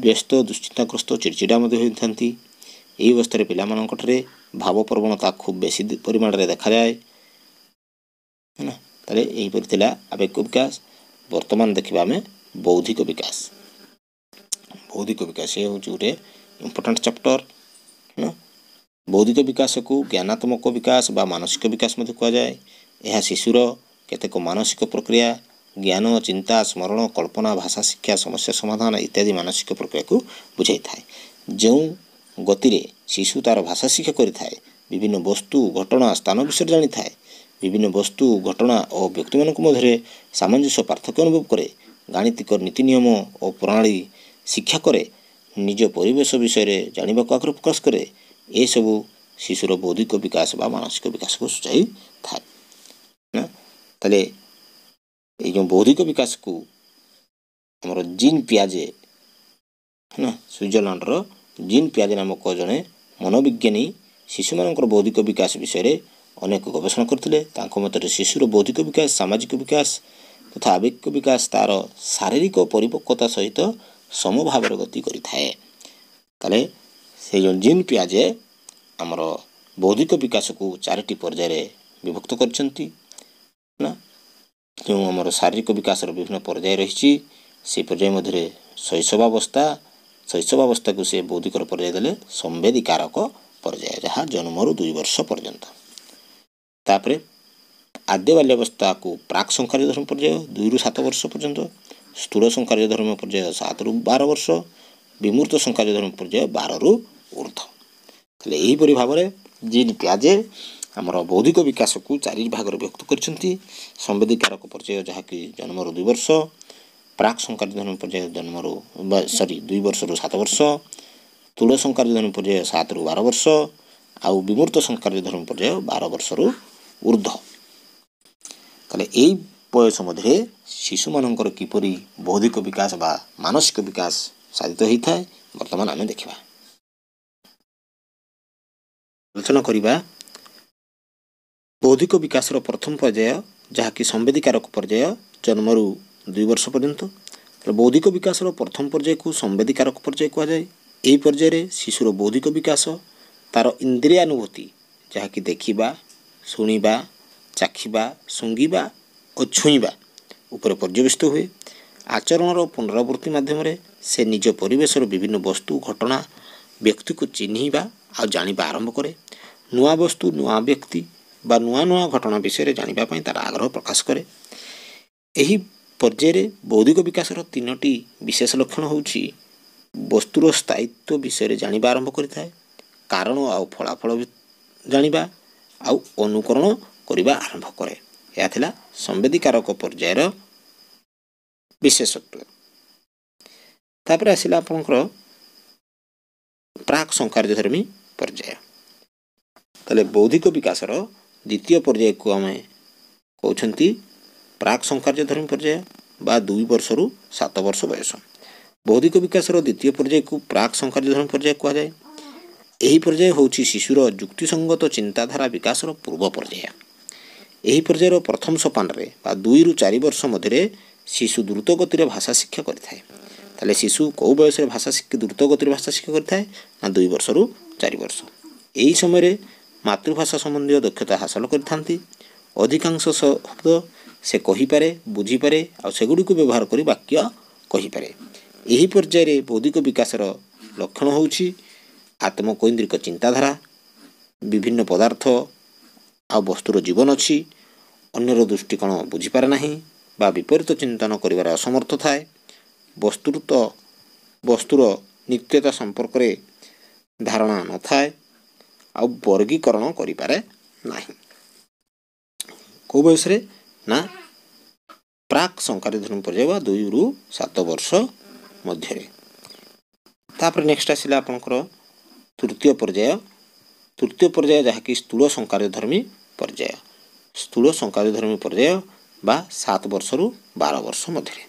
ବ୍ୟସ୍ତ ଦୁଶ୍ଚିନ୍ତାଗ୍ରସ୍ତ ଚିଡ଼ଚିଡ଼ା ମଧ୍ୟ ହୋଇଥାନ୍ତି ଏହି ଅବସ୍ଥାରେ ପିଲାମାନଙ୍କଠାରେ ଭାବପ୍ରବଣତା ଖୁବ୍ ବେଶୀ ପରିମାଣରେ ଦେଖାଯାଏ ହେଲା ତାହେଲେ ଏହିପରି ଥିଲା ଆବେଗ ବିକାଶ ବର୍ତ୍ତମାନ ଦେଖିବା ଆମେ ବୌଦ୍ଧିକ ବିକାଶ। ବୌଦ୍ଧିକ ବିକାଶ ଏ ହେଉଛି ଗୋଟେ ଇମ୍ପୋର୍ଟାଣ୍ଟ ଚାପ୍ଟର ହେଲା। ବୌଦ୍ଧିକ ବିକାଶକୁ ଜ୍ଞାନାତ୍ମକ ବିକାଶ ବା ମାନସିକ ବିକାଶ ମଧ୍ୟ କୁହାଯାଏ। ଏହା ଶିଶୁର କେତେକ ମାନସିକ ପ୍ରକ୍ରିୟା ଜ୍ଞାନ ଚିନ୍ତା ସ୍ମରଣ କଳ୍ପନା ଭାଷା ଶିକ୍ଷା ସମସ୍ୟା ସମାଧାନ ଇତ୍ୟାଦି ମାନସିକ ପ୍ରକ୍ରିୟାକୁ ବୁଝାଇଥାଏ। ଯେଉଁ ଗତିରେ ଶିଶୁ ତା'ର ଭାଷା ଶିକ୍ଷା କରିଥାଏ ବିଭିନ୍ନ ବସ୍ତୁ ଘଟଣା ସ୍ଥାନ ବିଷୟରେ ଜାଣିଥାଏ ବିଭିନ୍ନ ବସ୍ତୁ ଘଟଣା ଓ ବ୍ୟକ୍ତିମାନଙ୍କ ମଧ୍ୟରେ ସାମଞ୍ଜସ୍ୟ ପାର୍ଥକ୍ୟ ଅନୁଭବ କରେ। ଗାଣିତିକ ନୀତି ନିୟମ ଓ ପ୍ରଣାଳୀ ଶିକ୍ଷା କରେ। ନିଜ ପରିବେଶ ବିଷୟରେ ଜାଣିବାକୁ ଆଗ୍ରହ ପ୍ରକାଶ କରେ। ଏସବୁ ଶିଶୁର ବୌଦ୍ଧିକ ବିକାଶ ବା ମାନସିକ ବିକାଶକୁ ସୂଚାଇଥାଏ। ନା? ତାହେଲେ ଏଇ ଯେଉଁ ବୌଦ୍ଧିକ ବିକାଶକୁ ଆମର ଜିନ୍ ପିଆଜେ ନା? ସୁଇଜରଲ୍ୟାଣ୍ଡର ଜିନ୍ ପିଆଜେ ନାମକ ଜଣେ ମନୋବିଜ୍ଞାନୀ ଶିଶୁମାନଙ୍କର ବୌଦ୍ଧିକ ବିକାଶ ବିଷୟରେ ଅନେକ ଗବେଷଣା କରିଥିଲେ। ତାଙ୍କ ମତରେ ଶିଶୁର ବୌଦ୍ଧିକ ବିକାଶ ସାମାଜିକ ବିକାଶ ତଥା ଆବେଗିକ ବିକାଶ ତା'ର ଶାରୀରିକ ପରିପକ୍ୱତା ସହିତ ସମଭାବରେ ଗତି କରିଥାଏ। ତାହେଲେ ସେ ଯେଉଁ ଜିନ୍ ପିଆଜେ ଆମର ବୌଦ୍ଧିକ ବିକାଶକୁ ଚାରିଟି ପର୍ଯ୍ୟାୟରେ ବିଭକ୍ତ କରିଛନ୍ତି। ନା ଯେଉଁ ଆମର ଶାରୀରିକ ବିକାଶର ବିଭିନ୍ନ ପର୍ଯ୍ୟାୟ ରହିଛି ସେହି ପର୍ଯ୍ୟାୟ ମଧ୍ୟରେ ଶୈଶବାବସ୍ଥା ଶୈଶବାବସ୍ଥାକୁ ସେ ବୌଦ୍ଧିକର ପର୍ଯ୍ୟାୟ ଦେଲେ ସମ୍ବେଦିକାରକ ପର୍ଯ୍ୟାୟ ଯାହା ଜନ୍ମରୁ ଦୁଇ ବର୍ଷ ପର୍ଯ୍ୟନ୍ତ। ତାପରେ ଆଦ୍ୟ ବାଲ୍ୟାବସ୍ଥାକୁ ପ୍ରାକ୍ ସଂଖ୍ୟାର ଧର୍ମ ପର୍ଯ୍ୟାୟ ଦୁଇରୁ ସାତ ବର୍ଷ ପର୍ଯ୍ୟନ୍ତ ସ୍ଥୂଳ ସଂଖ୍ୟାର ଧର୍ମ ପର୍ଯ୍ୟାୟ ସାତରୁ ବାର ବର୍ଷ ବିମୂର୍ତ୍ତ ସଂଖ୍ୟାର ଧର୍ମ ପର୍ଯ୍ୟାୟ ବାରରୁ ଉର୍ଦ୍ଧ୍ୱ ତାହେଲେ ଏହିପରି ଭାବରେ ଜିନ୍ ପିଆଜେ ଆମର ବୌଦ୍ଧିକ ବିକାଶକୁ ଚାରି ଭାଗରେ ବ୍ୟକ୍ତ କରିଛନ୍ତି। ସମ୍ବେଦିକାରକ ପର୍ଯ୍ୟାୟ ଯାହାକି ଜନ୍ମରୁ ଦୁଇ ବର୍ଷ ପ୍ରାକ୍ ସଂକାରିଧନ ପର୍ଯ୍ୟାୟ ଜନ୍ମରୁ ସରି ଦୁଇ ବର୍ଷରୁ ସାତ ବର୍ଷ ତୁଳ ସଂକାରିଧନ ପର୍ଯ୍ୟାୟ ସାତରୁ ବାର ବର୍ଷ ଆଉ ବିମୂର୍ତ୍ତ ସଂକାରିଧନ ପର୍ଯ୍ୟାୟ ବାର ବର୍ଷରୁ ଉର୍ଦ୍ଧ୍ୱ ତାହେଲେ ଏଇ ବୟସ ମଧ୍ୟରେ ଶିଶୁମାନଙ୍କର କିପରି ବୌଦ୍ଧିକ ବିକାଶ ବା ମାନସିକ ବିକାଶ ସାଧିତ ହୋଇଥାଏ ବର୍ତ୍ତମାନ ଆମେ ଦେଖିବା। ଆଲୋଚନା କରିବା ବୌଦ୍ଧିକ ବିକାଶର ପ୍ରଥମ ପର୍ଯ୍ୟାୟ ଯାହାକି ସମ୍ବେଦିକାରକ ପର୍ଯ୍ୟାୟ ଜନ୍ମରୁ ଦୁଇ ବର୍ଷ ପର୍ଯ୍ୟନ୍ତ। ବୌଦ୍ଧିକ ବିକାଶର ପ୍ରଥମ ପର୍ଯ୍ୟାୟକୁ ସମ୍ବେଦିକାରକ ପର୍ଯ୍ୟାୟ କୁହାଯାଏ। ଏହି ପର୍ଯ୍ୟାୟରେ ଶିଶୁର ବୌଦ୍ଧିକ ବିକାଶ ତା'ର ଇନ୍ଦ୍ରିୟାନୁଭୂତି ଯାହାକି ଦେଖିବା ଶୁଣିବା ଚାଖିବା ଶୁଙ୍ଘିବା ଓ ଛୁଇଁବା ଉପରେ ପର୍ଯ୍ୟବେସିତ ହୁଏ। ଆଚରଣର ପୁନରାବୃତ୍ତି ମାଧ୍ୟମରେ ସେ ନିଜ ପରିବେଶର ବିଭିନ୍ନ ବସ୍ତୁ ଘଟଣା ବ୍ୟକ୍ତିକୁ ଚିହ୍ନିବା ଆଉ ଜାଣିବା ଆରମ୍ଭ କରେ। ନୂଆ ବସ୍ତୁ ନୂଆ ବ୍ୟକ୍ତି ବା ନୂଆ ନୂଆ ଘଟଣା ବିଷୟରେ ଜାଣିବା ପାଇଁ ତା'ର ଆଗ୍ରହ ପ୍ରକାଶ କରେ। ଏହି ପର୍ଯ୍ୟାୟରେ ବୌଦ୍ଧିକ ବିକାଶର ତିନୋଟି ବିଶେଷ ଲକ୍ଷଣ ହେଉଛି ବସ୍ତୁର ସ୍ଥାୟିତ୍ୱ ବିଷୟରେ ଜାଣିବା ଆରମ୍ଭ କରିଥାଏ କାରଣ ଆଉ ଫଳାଫଳ ଜାଣିବା ଆଉ ଅନୁକରଣ କରିବା ଆରମ୍ଭ କରେ। ଏହା ଥିଲା ସମ୍ବେଦିକାରକ ପର୍ଯ୍ୟାୟର ବିଶେଷତ୍ୱ ତାପରେ ଆସିଲା ଆପଣଙ୍କର ପ୍ରାକ୍ ସଂକାର୍ଯ୍ୟଧର୍ମୀ ପର୍ଯ୍ୟାୟ। ତାହେଲେ ବୌଦ୍ଧିକ ବିକାଶର ଦ୍ୱିତୀୟ ପର୍ଯ୍ୟାୟକୁ ଆମେ କହୁଛନ୍ତି ପ୍ରାକ୍ ସଂକାର୍ଯ୍ୟଧର୍ମୀ ପର୍ଯ୍ୟାୟ ବା ଦୁଇ ବର୍ଷରୁ ସାତ ବର୍ଷ ବୟସ। ବୌଦ୍ଧିକ ବିକାଶର ଦ୍ୱିତୀୟ ପର୍ଯ୍ୟାୟକୁ ପ୍ରାକ୍ ସଂକାର୍ଯ୍ୟଧର୍ମୀ ପର୍ଯ୍ୟାୟ କୁହାଯାଏ। ଏହି ପର୍ଯ୍ୟାୟ ହେଉଛି ଶିଶୁର ଯୁକ୍ତିସଙ୍ଗତ ଚିନ୍ତାଧାରା ବିକାଶର ପୂର୍ବ ପର୍ଯ୍ୟାୟ। ଏହି ପର୍ଯ୍ୟାୟର ପ୍ରଥମ ସୋପାନରେ ବା ଦୁଇରୁ ଚାରି ବର୍ଷ ମଧ୍ୟରେ ଶିଶୁ ଦ୍ରୁତ ଗତିରେ ଭାଷା ଶିକ୍ଷା କରିଥାଏ। ତାହେଲେ ଶିଶୁ କେଉଁ ବୟସରେ ଭାଷା ଶିକ୍ଷା ଦ୍ରୁତ ଗତିରେ ଭାଷା ଶିକ୍ଷା କରିଥାଏ ନା ଦୁଇ ବର୍ଷରୁ ଚାରି ବର୍ଷ? ଏହି ସମୟରେ ମାତୃଭାଷା ସମ୍ବନ୍ଧୀୟ ଦକ୍ଷତା ହାସଲ କରିଥାନ୍ତି। ଅଧିକାଂଶ ଶବ୍ଦ ସେ କହିପାରେ ବୁଝିପାରେ ଆଉ ସେଗୁଡ଼ିକୁ ବ୍ୟବହାର କରି ବାକ୍ୟ କହିପାରେ। ଏହି ପର୍ଯ୍ୟାୟରେ ବୌଦ୍ଧିକ ବିକାଶର ଲକ୍ଷଣ ହେଉଛି ଆତ୍ମକୈନ୍ଦ୍ରିକ ଚିନ୍ତାଧାରା ବିଭିନ୍ନ ପଦାର୍ଥ ଆଉ ବସ୍ତୁର ଜୀବନ ଅଛି ଅନ୍ୟର ଦୃଷ୍ଟିକୋଣ ବୁଝିପାରେ ନାହିଁ ବା ବିପରୀତ ଚିନ୍ତନ କରିବାରେ ଅସମର୍ଥ ଥାଏ ବସ୍ତୁତ ବସ୍ତୁର ନିତ୍ୟତା ସମ୍ପର୍କରେ ଧାରଣା ନଥାଏ ଆଉ ବର୍ଗୀକରଣ କରିପାରେ ନାହିଁ। କେଉଁ ବୟସରେ? ନା ପ୍ରାକ୍ ସଂକାରୀ ଧର୍ମ ପର୍ଯ୍ୟାୟ ବା ଦୁଇରୁ ସାତ ବର୍ଷ ମଧ୍ୟରେ। ତାପରେ ନେକ୍ସଟ ଆସିଲା ଆପଣଙ୍କର ତୃତୀୟ ପର୍ଯ୍ୟାୟ। ତୃତୀୟ ପର୍ଯ୍ୟାୟ ଯାହାକି ସ୍ଥୂଳ ସଂକାରୀ ଧର୍ମୀ ପର୍ଯ୍ୟାୟ। ସ୍ଥୂଳ ସଂକାରୀ ଧର୍ମୀ ପର୍ଯ୍ୟାୟ ବା ସାତ ବର୍ଷରୁ ବାର ବର୍ଷ ମଧ୍ୟରେ।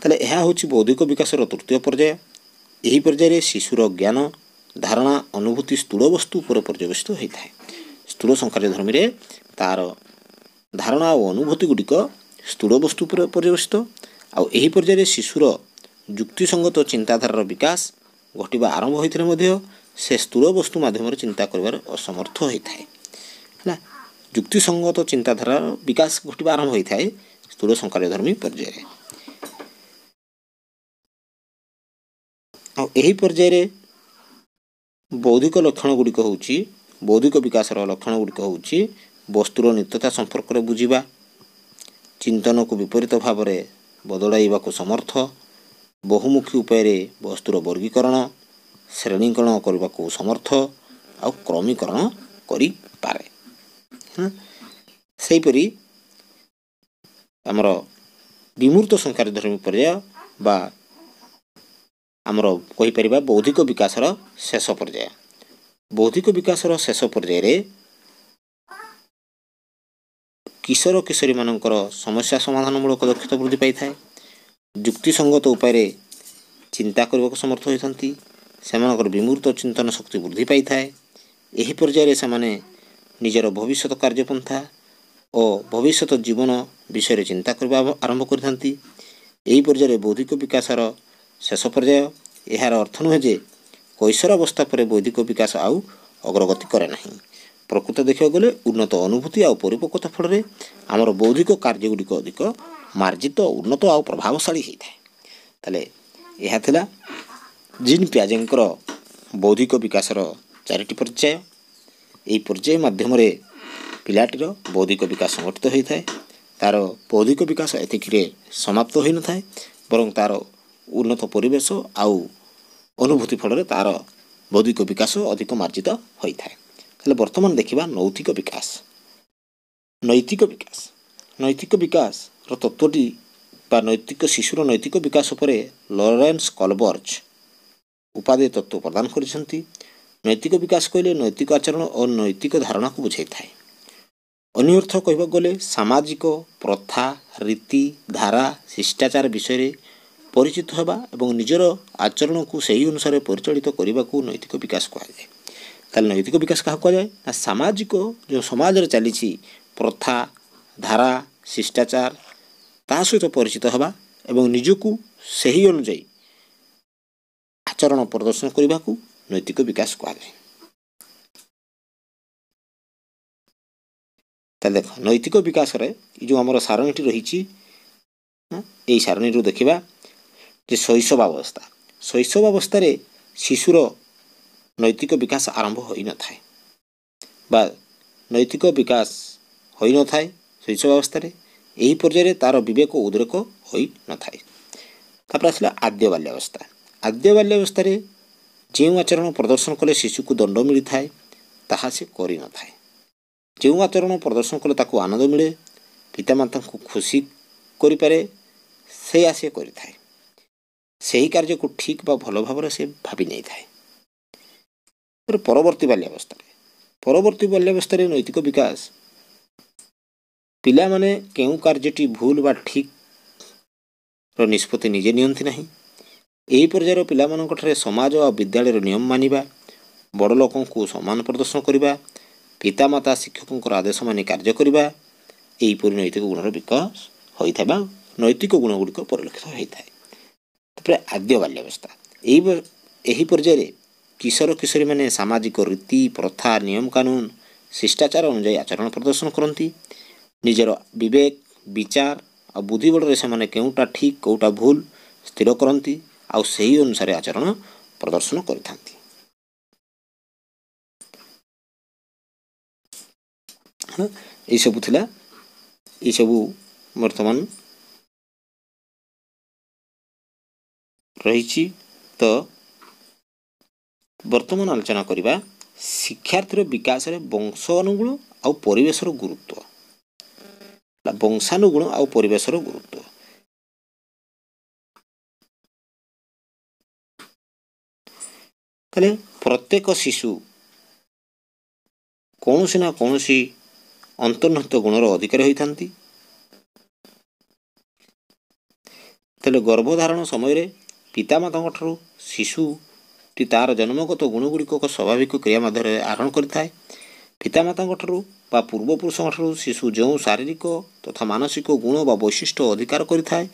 ତାହେଲେ ଏହା ହେଉଛି ବୌଦ୍ଧିକ ବିକାଶର ତୃତୀୟ ପର୍ଯ୍ୟାୟ। ଏହି ପର୍ଯ୍ୟାୟରେ ଶିଶୁର ଜ୍ଞାନ ଧାରଣା ଅନୁଭୂତି ସ୍ଥୂଳ ବସ୍ତୁ ଉପରେ ପର୍ଯ୍ୟବେସିତ ହୋଇଥାଏ। ସ୍ଥୂଳ ସଂକାରୀ ଧର୍ମୀରେ ତା'ର ଧାରଣା ଓ ଅନୁଭୂତି ଗୁଡ଼ିକ ସ୍ଥୂଳ ବସ୍ତୁ ଉପରେ ପର୍ଯ୍ୟବେସିତ। ଆଉ ଏହି ପର୍ଯ୍ୟାୟରେ ଶିଶୁର ଯୁକ୍ତିସଙ୍ଗତ ଚିନ୍ତାଧାରାର ବିକାଶ ଘଟିବା ଆରମ୍ଭ ହୋଇଥିଲେ ମଧ୍ୟ ସେ ସ୍ଥୂଳ ବସ୍ତୁ ମାଧ୍ୟମରେ ଚିନ୍ତା କରିବାର ଅସମର୍ଥ ହୋଇଥାଏ। ହେଲା ଯୁକ୍ତିସଙ୍ଗତ ଚିନ୍ତାଧାରାର ବିକାଶ ଘଟିବା ଆରମ୍ଭ ହୋଇଥାଏ ସ୍ଥୂଳ ସଂକାରୀ ଧର୍ମୀ ପର୍ଯ୍ୟାୟରେ। ଆଉ ଏହି ପର୍ଯ୍ୟାୟରେ ବୌଦ୍ଧିକ ଲକ୍ଷଣ ଗୁଡ଼ିକ ହେଉଛି ବୌଦ୍ଧିକ ବିକାଶର ଲକ୍ଷଣ ଗୁଡ଼ିକ ହେଉଛି ବସ୍ତୁର ନିତ୍ୟତା ସମ୍ପର୍କରେ ବୁଝିବା ଚିନ୍ତନକୁ ବିପରୀତ ଭାବରେ ବଦଳାଇବାକୁ ସମର୍ଥ ବହୁମୁଖୀ ଉପାୟରେ ବସ୍ତୁର ବର୍ଗୀକରଣ ଶ୍ରେଣୀକରଣ କରିବାକୁ ସମର୍ଥ ଆଉ କ୍ରମୀକରଣ କରିପାରେ। ସେହିପରି ଆମର ବିମୂର୍ତ୍ତ ସଂଖ୍ୟାରେ ଧର୍ମୀ ପର୍ଯ୍ୟାୟ ବା ଆମର କହିପାରିବା ବୌଦ୍ଧିକ ବିକାଶର ଶେଷ ପର୍ଯ୍ୟାୟ। ବୌଦ୍ଧିକ ବିକାଶର ଶେଷ ପର୍ଯ୍ୟାୟରେ କିଶୋର କିଶୋରୀମାନଙ୍କର ସମସ୍ୟା ସମାଧାନମୂଳକ ଦକ୍ଷତା ବୃଦ୍ଧି ପାଇଥାଏ। ଯୁକ୍ତିସଙ୍ଗତ ଉପାୟରେ ଚିନ୍ତା କରିବାକୁ ସମର୍ଥ ହୋଇଥାନ୍ତି। ସେମାନଙ୍କର ବିମୂର୍ତ୍ତ ଚିନ୍ତନ ଶକ୍ତି ବୃଦ୍ଧି ପାଇଥାଏ। ଏହି ପର୍ଯ୍ୟାୟରେ ସେମାନେ ନିଜର ଭବିଷ୍ୟତ କାର୍ଯ୍ୟପନ୍ଥା ଓ ଭବିଷ୍ୟତ ଜୀବନ ବିଷୟରେ ଚିନ୍ତା କରିବା ଆରମ୍ଭ କରିଥାନ୍ତି। ଏହି ପର୍ଯ୍ୟାୟରେ ବୌଦ୍ଧିକ ବିକାଶର ଶେଷ ପର୍ଯ୍ୟାୟ ଏହାର ଅର୍ଥ ନୁହେଁ ଯେ କୈଶୋରାବସ୍ଥା ପରେ ବୌଦ୍ଧିକ ବିକାଶ ଆଉ ଅଗ୍ରଗତି କରେ ନାହିଁ। ପ୍ରକୃତ ଦେଖିବାକୁ ଗଲେ ଉନ୍ନତ ଅନୁଭୂତି ଆଉ ପରିପକ୍ୱତା ଫଳରେ ଆମର ବୌଦ୍ଧିକ କାର୍ଯ୍ୟଗୁଡ଼ିକ ଅଧିକ ମାର୍ଜିତ ଉନ୍ନତ ଆଉ ପ୍ରଭାବଶାଳୀ ହୋଇଥାଏ। ତାହେଲେ ଏହା ଥିଲା ଜିନ୍ ପିଆଜେଙ୍କର ବୌଦ୍ଧିକ ବିକାଶର ଚାରିଟି ପର୍ଯ୍ୟାୟ ଏହି ପର୍ଯ୍ୟାୟ ମାଧ୍ୟମରେ ପିଲାଟିର ବୌଦ୍ଧିକ ବିକାଶ ସଂଗଠିତ ହୋଇଥାଏ ତା'ର ବୌଦ୍ଧିକ ବିକାଶ ଏତିକିରେ ସମାପ୍ତ ହୋଇନଥାଏ ବରଂ ତା'ର ଉନ୍ନତ ପରିବେଶ ଆଉ ଅନୁଭୂତି ଫଳରେ ତା'ର ବୌଦ୍ଧିକ ବିକାଶ ଅଧିକ ମାର୍ଜିତ ହୋଇଥାଏ ହେଲେ ବର୍ତ୍ତମାନ ଦେଖିବା ନୈତିକ ବିକାଶ ନୈତିକ ବିକାଶ ନୈତିକ ବିକାଶର ତତ୍ତ୍ୱଟି ବା ନୈତିକ ଶିଶୁର ନୈତିକ ବିକାଶ ଉପରେ ଲରେନ୍ସ କଲବର୍ଜ ଉପାଦେୟ ତତ୍ତ୍ୱ ପ୍ରଦାନ କରିଛନ୍ତି। ନୈତିକ ବିକାଶ କହିଲେ ନୈତିକ ଆଚରଣ ଓ ନୈତିକ ଧାରଣାକୁ ବୁଝାଇଥାଏ। ଅନ୍ୟ ଅର୍ଥ କହିବାକୁ ଗଲେ ସାମାଜିକ ପ୍ରଥା ରୀତି ଧାରା ଶିଷ୍ଟାଚାର ବିଷୟରେ ପରିଚିତ ହେବା ଏବଂ ନିଜର ଆଚରଣକୁ ସେହି ଅନୁସାରେ ପରିଚାଳିତ କରିବାକୁ ନୈତିକ ବିକାଶ କୁହାଯାଏ। ତାହେଲେ ନୈତିକ ବିକାଶ କାହାକୁ କୁହାଯାଏ? ନା ସାମାଜିକ ଯେଉଁ ସମାଜରେ ଚାଲିଛି ପ୍ରଥା ଧାରା ଶିଷ୍ଟାଚାର ତା ସହିତ ପରିଚିତ ହେବା ଏବଂ ନିଜକୁ ସେହି ଅନୁଯାୟୀ ଆଚରଣ ପ୍ରଦର୍ଶନ କରିବାକୁ ନୈତିକ ବିକାଶ କୁହାଯାଏ। ତାହେଲେ ଦେଖ ନୈତିକ ବିକାଶରେ ଏ ଯେଉଁ ଆମର ସାରଣୀଟି ରହିଛି ଏହି ସାରଣୀରୁ ଦେଖିବା ଯେ ଶୈଶବାବସ୍ଥା ଶୈଶବାବସ୍ଥାରେ ଶିଶୁର ନୈତିକ ବିକାଶ ଆରମ୍ଭ ହୋଇନଥାଏ ବା ନୈତିକ ବିକାଶ ହୋଇନଥାଏ ଶୈଶବାବସ୍ଥାରେ ଏହି ପର୍ଯ୍ୟାୟରେ ତା'ର ବିବେକ ଉଦ୍ରେକ ହୋଇନଥାଏ। ତାପରେ ଆସିଲା ଆଦ୍ୟ ବାଲ୍ୟାବସ୍ଥା। ଆଦ୍ୟ ବାଲ୍ୟାବସ୍ଥାରେ ଯେଉଁ ଆଚରଣ ପ୍ରଦର୍ଶନ କଲେ ଶିଶୁକୁ ଦଣ୍ଡ ମିଳିଥାଏ ତାହା ସେ କରିନଥାଏ ଯେଉଁ ଆଚରଣ ପ୍ରଦର୍ଶନ କଲେ ତାକୁ ଆନନ୍ଦ ମିଳେ ପିତାମାତାଙ୍କୁ ଖୁସି କରିପାରେ ସେଇଆ ସେ କରିଥାଏ। ସେହି କାର୍ଯ୍ୟକୁ ଠିକ୍ ବା ଭଲ ଭାବରେ ସେ ଭାବି ନେଇଥାଏ। ପରବର୍ତ୍ତୀ ବାଲ୍ୟାବସ୍ଥାରେ ପରବର୍ତ୍ତୀ ବାଲ୍ୟାବସ୍ଥାରେ ନୈତିକ ବିକାଶ ପିଲାମାନେ କେଉଁ କାର୍ଯ୍ୟଟି ଭୁଲ ବା ଠିକ୍ର ନିଷ୍ପତ୍ତି ନିଜେ ନିଅନ୍ତି ନାହିଁ ଏହି ପର୍ଯ୍ୟାୟର ପିଲାମାନଙ୍କଠାରେ ସମାଜ ଆଉ ବିଦ୍ୟାଳୟର ନିୟମ ମାନିବା ବଡ଼ ଲୋକଙ୍କୁ ସମ୍ମାନ ପ୍ରଦର୍ଶନ କରିବା ପିତାମାତା ଶିକ୍ଷକଙ୍କର ଆଦେଶ ମାନି କାର୍ଯ୍ୟ କରିବା ଏହିପରି ନୈତିକ ଗୁଣର ବିକାଶ ହୋଇଥାଏ ବା ନୈତିକ ଗୁଣ ଗୁଡ଼ିକ ପରିଲକ୍ଷିତ ହୋଇଥାଏ। ତାପରେ ଆଦ୍ୟ ବାଲ୍ୟାବସ୍ଥା। ଏହି ଏହି ପର୍ଯ୍ୟାୟରେ କିଶୋର କିଶୋରୀମାନେ ସାମାଜିକ ରୀତି ପ୍ରଥା ନିୟମ କାନୁନ ଶିଷ୍ଟାଚାର ଅନୁଯାୟୀ ଆଚରଣ ପ୍ରଦର୍ଶନ କରନ୍ତି। ନିଜର ବିବେକ ବିଚାର ଆଉ ବୁଦ୍ଧି ବଳରେ ସେମାନେ କେଉଁଟା ଠିକ୍ କେଉଁଟା ଭୁଲ ସ୍ଥିର କରନ୍ତି। ଆଉ ସେହି ଅନୁସାରେ ଆଚରଣ ପ୍ରଦର୍ଶନ କରିଥାନ୍ତି। ଏଇସବୁ ଥିଲା। ଏଇସବୁ ବର୍ତ୍ତମାନ ରହିଛି। ତ ବର୍ତ୍ତମାନ ଆଲୋଚନା କରିବା ଶିକ୍ଷାର୍ଥୀର ବିକାଶରେ ବଂଶ ଅନୁଗୁଣ ଆଉ ପରିବେଶର ଗୁରୁତ୍ୱ। ବଂଶାନୁଗୁଣ ଆଉ ପରିବେଶର ଗୁରୁତ୍ୱ। ତାହେଲେ ପ୍ରତ୍ୟେକ ଶିଶୁ କୌଣସି ନା କୌଣସି ଅନ୍ତର୍ନିହିତ ଗୁଣର ଅଧିକାରୀ ହୋଇଥାନ୍ତି। ତାହେଲେ ଗର୍ଭଧାରଣ ସମୟରେ ପିତାମାତାଙ୍କ ଠାରୁ ଶିଶୁଟି ତା'ର ଜନ୍ମଗତ ଗୁଣଗୁଡ଼ିକ ଏକ ସ୍ୱାଭାବିକ କ୍ରିୟା ମାଧ୍ୟମରେ ଆହରଣ କରିଥାଏ। ପିତାମାତାଙ୍କ ଠାରୁ ବା ପୂର୍ବପୁରୁଷଙ୍କ ଠାରୁ ଶିଶୁ ଯେଉଁ ଶାରୀରିକ ତଥା ମାନସିକ ଗୁଣ ବା ବୈଶିଷ୍ଟ୍ୟ ଅଧିକାର କରିଥାଏ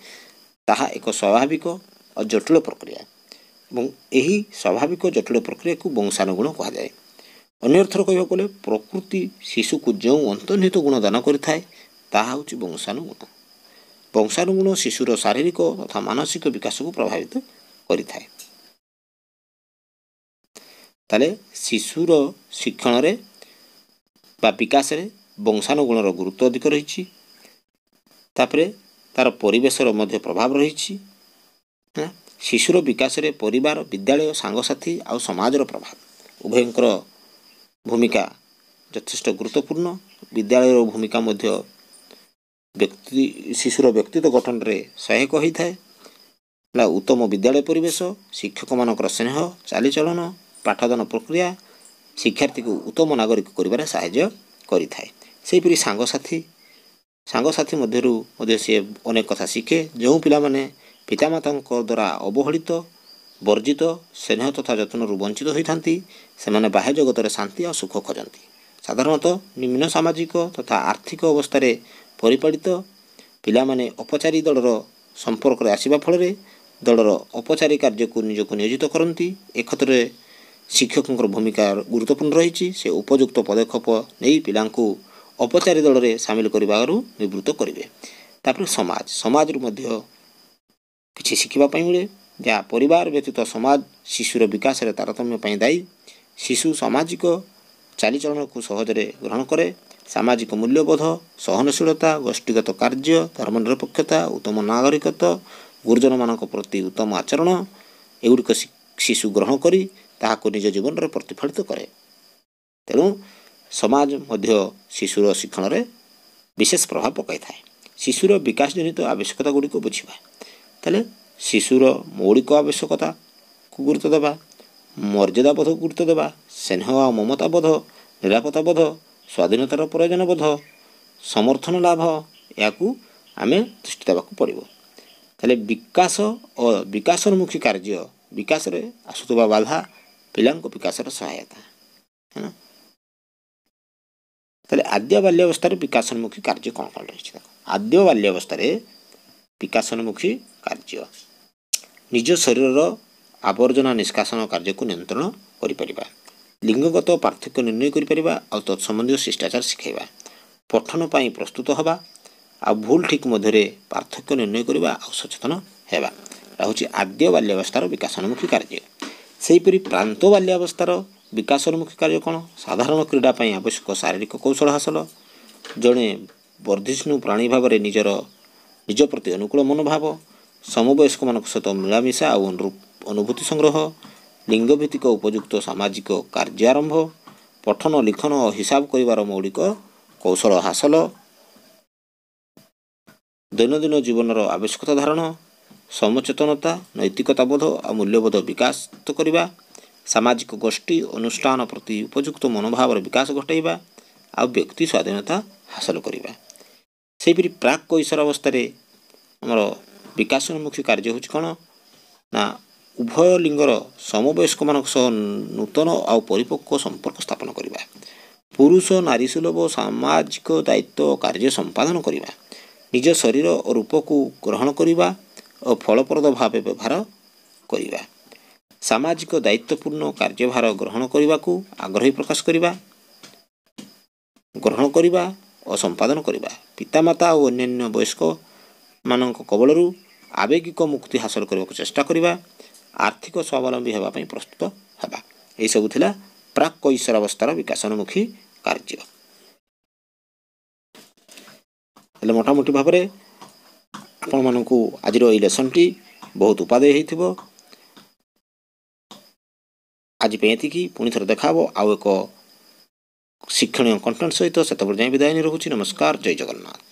ତାହା ଏକ ସ୍ୱାଭାବିକ ଓ ଜଟିଳ ପ୍ରକ୍ରିୟା। ଏବଂ ଏହି ସ୍ୱାଭାବିକ ଜଟିଳ ପ୍ରକ୍ରିୟାକୁ ବଂଶାନୁଗୁଣ କୁହାଯାଏ। ଅନ୍ୟ ଅର୍ଥରେ କହିବାକୁ ଗଲେ ପ୍ରକୃତି ଶିଶୁକୁ ଯେଉଁ ଅନ୍ତର୍ନିହିତ ଗୁଣ ଦାନ କରିଥାଏ ତାହା ହେଉଛି ବଂଶାନୁଗୁଣ। ବଂଶାନୁଗୁଣ ଶିଶୁର ଶାରୀରିକ ତଥା ମାନସିକ ବିକାଶକୁ ପ୍ରଭାବିତ କରିଥାଏ। ତାହେଲେ ଶିଶୁର ଶିକ୍ଷଣରେ ବା ବିକାଶରେ ବଂଶାନୁଗୁଣର ଗୁରୁତ୍ୱ ଅଧିକ ରହିଛି। ତାପରେ ତା'ର ପରିବେଶର ମଧ୍ୟ ପ୍ରଭାବ ରହିଛି। ଶିଶୁର ବିକାଶରେ ପରିବାର ବିଦ୍ୟାଳୟ ସାଙ୍ଗସାଥି ଆଉ ସମାଜର ପ୍ରଭାବ। ଉଭୟଙ୍କର ଭୂମିକା ଯଥେଷ୍ଟ ଗୁରୁତ୍ୱପୂର୍ଣ୍ଣ। ବିଦ୍ୟାଳୟର ଭୂମିକା ମଧ୍ୟ ବ୍ୟକ୍ତି ଶିଶୁର ବ୍ୟକ୍ତିତ୍ୱ ଗଠନରେ ସହାୟକ ହୋଇଥାଏ। ହେଲା ଉତ୍ତମ ବିଦ୍ୟାଳୟ ପରିବେଶ ଶିକ୍ଷକମାନଙ୍କର ସ୍ନେହ ଚାଲିଚଳନ ପାଠଦାନ ପ୍ରକ୍ରିୟା ଶିକ୍ଷାର୍ଥୀକୁ ଉତ୍ତମ ନାଗରିକ କରିବାରେ ସାହାଯ୍ୟ କରିଥାଏ। ସେହିପରି ସାଙ୍ଗସାଥି ସାଙ୍ଗସାଥି ମଧ୍ୟରୁ ମଧ୍ୟ ସିଏ ଅନେକ କଥା ଶିଖେ। ଯେଉଁ ପିଲାମାନେ ପିତାମାତାଙ୍କ ଦ୍ୱାରା ଅବହେଳିତ ବର୍ଜିତ ସ୍ନେହ ତଥା ଯତ୍ନରୁ ବଞ୍ଚିତ ହୋଇଥାନ୍ତି ସେମାନେ ବାହ୍ୟ ଜଗତରେ ଶାନ୍ତି ଆଉ ସୁଖ ଖୋଜନ୍ତି। ସାଧାରଣତଃ ନିମ୍ନ ସାମାଜିକ ତଥା ଆର୍ଥିକ ଅବସ୍ଥାରେ ପରିପାଳିତ ପିଲାମାନେ ଅପଚାରୀ ଦଳର ସମ୍ପର୍କରେ ଆସିବା ଫଳରେ ଦଳର ଅପଚାରୀ କାର୍ଯ୍ୟକୁ ନିଜକୁ ନିୟୋଜିତ କରନ୍ତି। ଏ କ୍ଷେତ୍ରରେ ଶିକ୍ଷକଙ୍କର ଭୂମିକା ଗୁରୁତ୍ୱପୂର୍ଣ୍ଣ ରହିଛି। ସେ ଉପଯୁକ୍ତ ପଦକ୍ଷେପ ନେଇ ପିଲାଙ୍କୁ ଅପଚାରୀ ଦଳରେ ସାମିଲ କରିବାରୁ ନିବୃତ୍ତ କରିବେ। ତାପରେ ସମାଜ। ସମାଜରୁ ମଧ୍ୟ କିଛି ଶିଖିବା ପାଇଁ ମିଳେ ଯାହା ପରିବାର ବ୍ୟତୀତ ସମାଜ ଶିଶୁର ବିକାଶରେ ତାରତମ୍ୟ ପାଇଁ ଦାୟୀ। ଶିଶୁ ସାମାଜିକ ଚାଲିଚଳନକୁ ସହଜରେ ଗ୍ରହଣ କରେ। ସାମାଜିକ ମୂଲ୍ୟବୋଧ ସହନଶୀଳତା ଗୋଷ୍ଠୀଗତ କାର୍ଯ୍ୟ ଧର୍ମନିରପେକ୍ଷତା ଉତ୍ତମ ନାଗରିକତ୍ୱ ଗୁରୁଜନମାନଙ୍କ ପ୍ରତି ଉତ୍ତମ ଆଚରଣ ଏଗୁଡ଼ିକ ଶିଶୁ ଗ୍ରହଣ କରି ତାହାକୁ ନିଜ ଜୀବନରେ ପ୍ରତିଫଳିତ କରେ। ତେଣୁ ସମାଜ ମଧ୍ୟ ଶିଶୁର ଶିକ୍ଷଣରେ ବିଶେଷ ପ୍ରଭାବ ପକାଇଥାଏ। ଶିଶୁର ବିକାଶ ଜନିତ ଆବଶ୍ୟକତା ଗୁଡ଼ିକ ବୁଝିବା। ତାହେଲେ ଶିଶୁର ମୌଳିକ ଆବଶ୍ୟକତାକୁ ଗୁରୁତ୍ୱ ଦେବା ମର୍ଯ୍ୟାଦାବୋଧକୁ ଗୁରୁତ୍ୱ ଦେବା ସ୍ନେହ ଆଉ ମମତାବୋଧ ନିରାପତ୍ତାବୋଧ ସ୍ୱାଧୀନତାର ପ୍ରୟୋଜନ ବୋଧ ସମର୍ଥନ ଲାଭ ଏହାକୁ ଆମେ ଦୃଷ୍ଟି ଦେବାକୁ ପଡ଼ିବ। ତାହେଲେ ବିକାଶ ଓ ବିକାଶୋନ୍ମୁଖୀ କାର୍ଯ୍ୟ ବିକାଶରେ ଆସୁଥିବା ବାଧା ପିଲାଙ୍କ ବିକାଶର ସହାୟତା। ହେଲା ଆଦ୍ୟ ବାଲ୍ୟାବସ୍ଥାରେ ବିକାଶୋନ୍ମୁଖୀ କାର୍ଯ୍ୟ କ'ଣ କ'ଣ ରହିଛି? ଆଦ୍ୟ ବାଲ୍ୟାବସ୍ଥାରେ ବିକାଶୋନ୍ମୁଖୀ କାର୍ଯ୍ୟ। ନିଜ ଶରୀରର ଆବର୍ଜନା ନିଷ୍କାସନ କାର୍ଯ୍ୟକୁ ନିୟନ୍ତ୍ରଣ କରିପାରିବା। ଲିଙ୍ଗଗତ ପାର୍ଥକ୍ୟ ନିର୍ଣ୍ଣୟ କରିପାରିବା ଆଉ ତତ୍ସମ୍ବନ୍ଧୀୟ ଶିଷ୍ଟାଚାର ଶିଖାଇବା। ପଠନ ପାଇଁ ପ୍ରସ୍ତୁତ ହେବା ଆଉ ଭୁଲ ଠିକ୍ ମଧ୍ୟରେ ପାର୍ଥକ୍ୟ ନିର୍ଣ୍ଣୟ କରିବା ଆଉ ସଚେତନ ହେବା। ହେଉଛି ଆଦ୍ୟ ବାଲ୍ୟାବସ୍ଥାର ବିକାଶୋନ୍ମୁଖୀ କାର୍ଯ୍ୟ। ସେହିପରି ପ୍ରାନ୍ତ ବାଲ୍ୟାବସ୍ଥାର ବିକାଶୋନ୍ମୁଖୀ କାର୍ଯ୍ୟ କ'ଣ? ସାଧାରଣ କ୍ରୀଡ଼ା ପାଇଁ ଆବଶ୍ୟକ ଶାରୀରିକ କୌଶଳ ହାସଲ। ଜଣେ ବର୍ଦ୍ଧିଷ୍ଣୁ ପ୍ରାଣୀ ଭାବରେ ନିଜର ନିଜ ପ୍ରତି ଅନୁକୂଳ ମନୋଭାବ ସମବୟସ୍କମାନଙ୍କ ସହିତ ମିଳାମିଶା ଆଉ ଅନୁଭୂତି ସଂଗ୍ରହ ଲିଙ୍ଗଭିତ୍ତିକ ଉପଯୁକ୍ତ ସାମାଜିକ କାର୍ଯ୍ୟ ଆରମ୍ଭ ପଠନ ଲିଖନ ଓ ହିସାବ କରିବାର ମୌଳିକ କୌଶଳ ହାସଲ ଦୈନନ୍ଦିନ ଜୀବନର ଆବଶ୍ୟକତା ଧାରଣ ସମଚେତନତା ନୈତିକତାବୋଧ ଆଉ ମୂଲ୍ୟବୋଧ ବିକାଶ କରିବା ସାମାଜିକ ଗୋଷ୍ଠୀ ଅନୁଷ୍ଠାନ ପ୍ରତି ଉପଯୁକ୍ତ ମନୋଭାବର ବିକାଶ ଘଟାଇବା ଆଉ ବ୍ୟକ୍ତି ସ୍ୱାଧୀନତା ହାସଲ କରିବା। ସେହିପରି ପ୍ରାକ୍ କୈଶୋର ଅବସ୍ଥାରେ ଆମର ବିକାଶୋନ୍ମୁଖୀ କାର୍ଯ୍ୟ ହେଉଛି କ'ଣ? ନା ଉଭୟ ଲିଙ୍ଗର ସମବୟସ୍କମାନଙ୍କ ସହ ନୂତନ ଆଉ ପରିପକ୍ୱ ସମ୍ପର୍କ ସ୍ଥାପନ କରିବା। ପୁରୁଷ ନାରୀ ସୁଲଭ ସାମାଜିକ ଦାୟିତ୍ୱ କାର୍ଯ୍ୟ ସମ୍ପାଦନ କରିବା। ନିଜ ଶରୀର ଓ ରୂପକୁ ଗ୍ରହଣ କରିବା ଓ ଫଳପ୍ରଦ ଭାବେ ବ୍ୟବହାର କରିବା। ସାମାଜିକ ଦାୟିତ୍ୱପୂର୍ଣ୍ଣ କାର୍ଯ୍ୟଭାର ଗ୍ରହଣ କରିବାକୁ ଆଗ୍ରହୀ ପ୍ରକାଶ କରିବା। ଗ୍ରହଣ କରିବା ଓ ସମ୍ପାଦନ କରିବା। ପିତାମାତା ଓ ଅନ୍ୟାନ୍ୟ ବୟସ୍କମାନଙ୍କ କବଳରୁ ଆବେଗିକ ମୁକ୍ତି ହାସଲ କରିବାକୁ ଚେଷ୍ଟା କରିବା ଆର୍ଥିକ ସ୍ୱାବଲମ୍ବୀ ହେବା ପାଇଁ ପ୍ରସ୍ତୁତ ହେବା। ଏହିସବୁ ଥିଲା ପ୍ରାକ୍ କୈଶୋରାବସ୍ଥାର ବିକାଶନମୁଖୀ କାର୍ଯ୍ୟ। ହେଲେ ମୋଟାମୋଟି ଭାବରେ ଆପଣମାନଙ୍କୁ ଆଜିର ଏଇ ଲେସନ୍ଟି ବହୁତ ଉପାଦେୟ ହେଇଥିବ। ଆଜି ପାଇଁ ଏତିକି। ପୁଣି ଥରେ ଦେଖା ହେବ। ଆଉ ଏକ ଶିକ୍ଷଣୀୟ କଣ୍ଟେଣ୍ଟ ସହିତ ସେତେବେଳେ ଯାଇ ବିଦାୟ ନେଇ ରହୁଛି ନମସ୍କାର ଜୟ ଜଗନ୍ନାଥ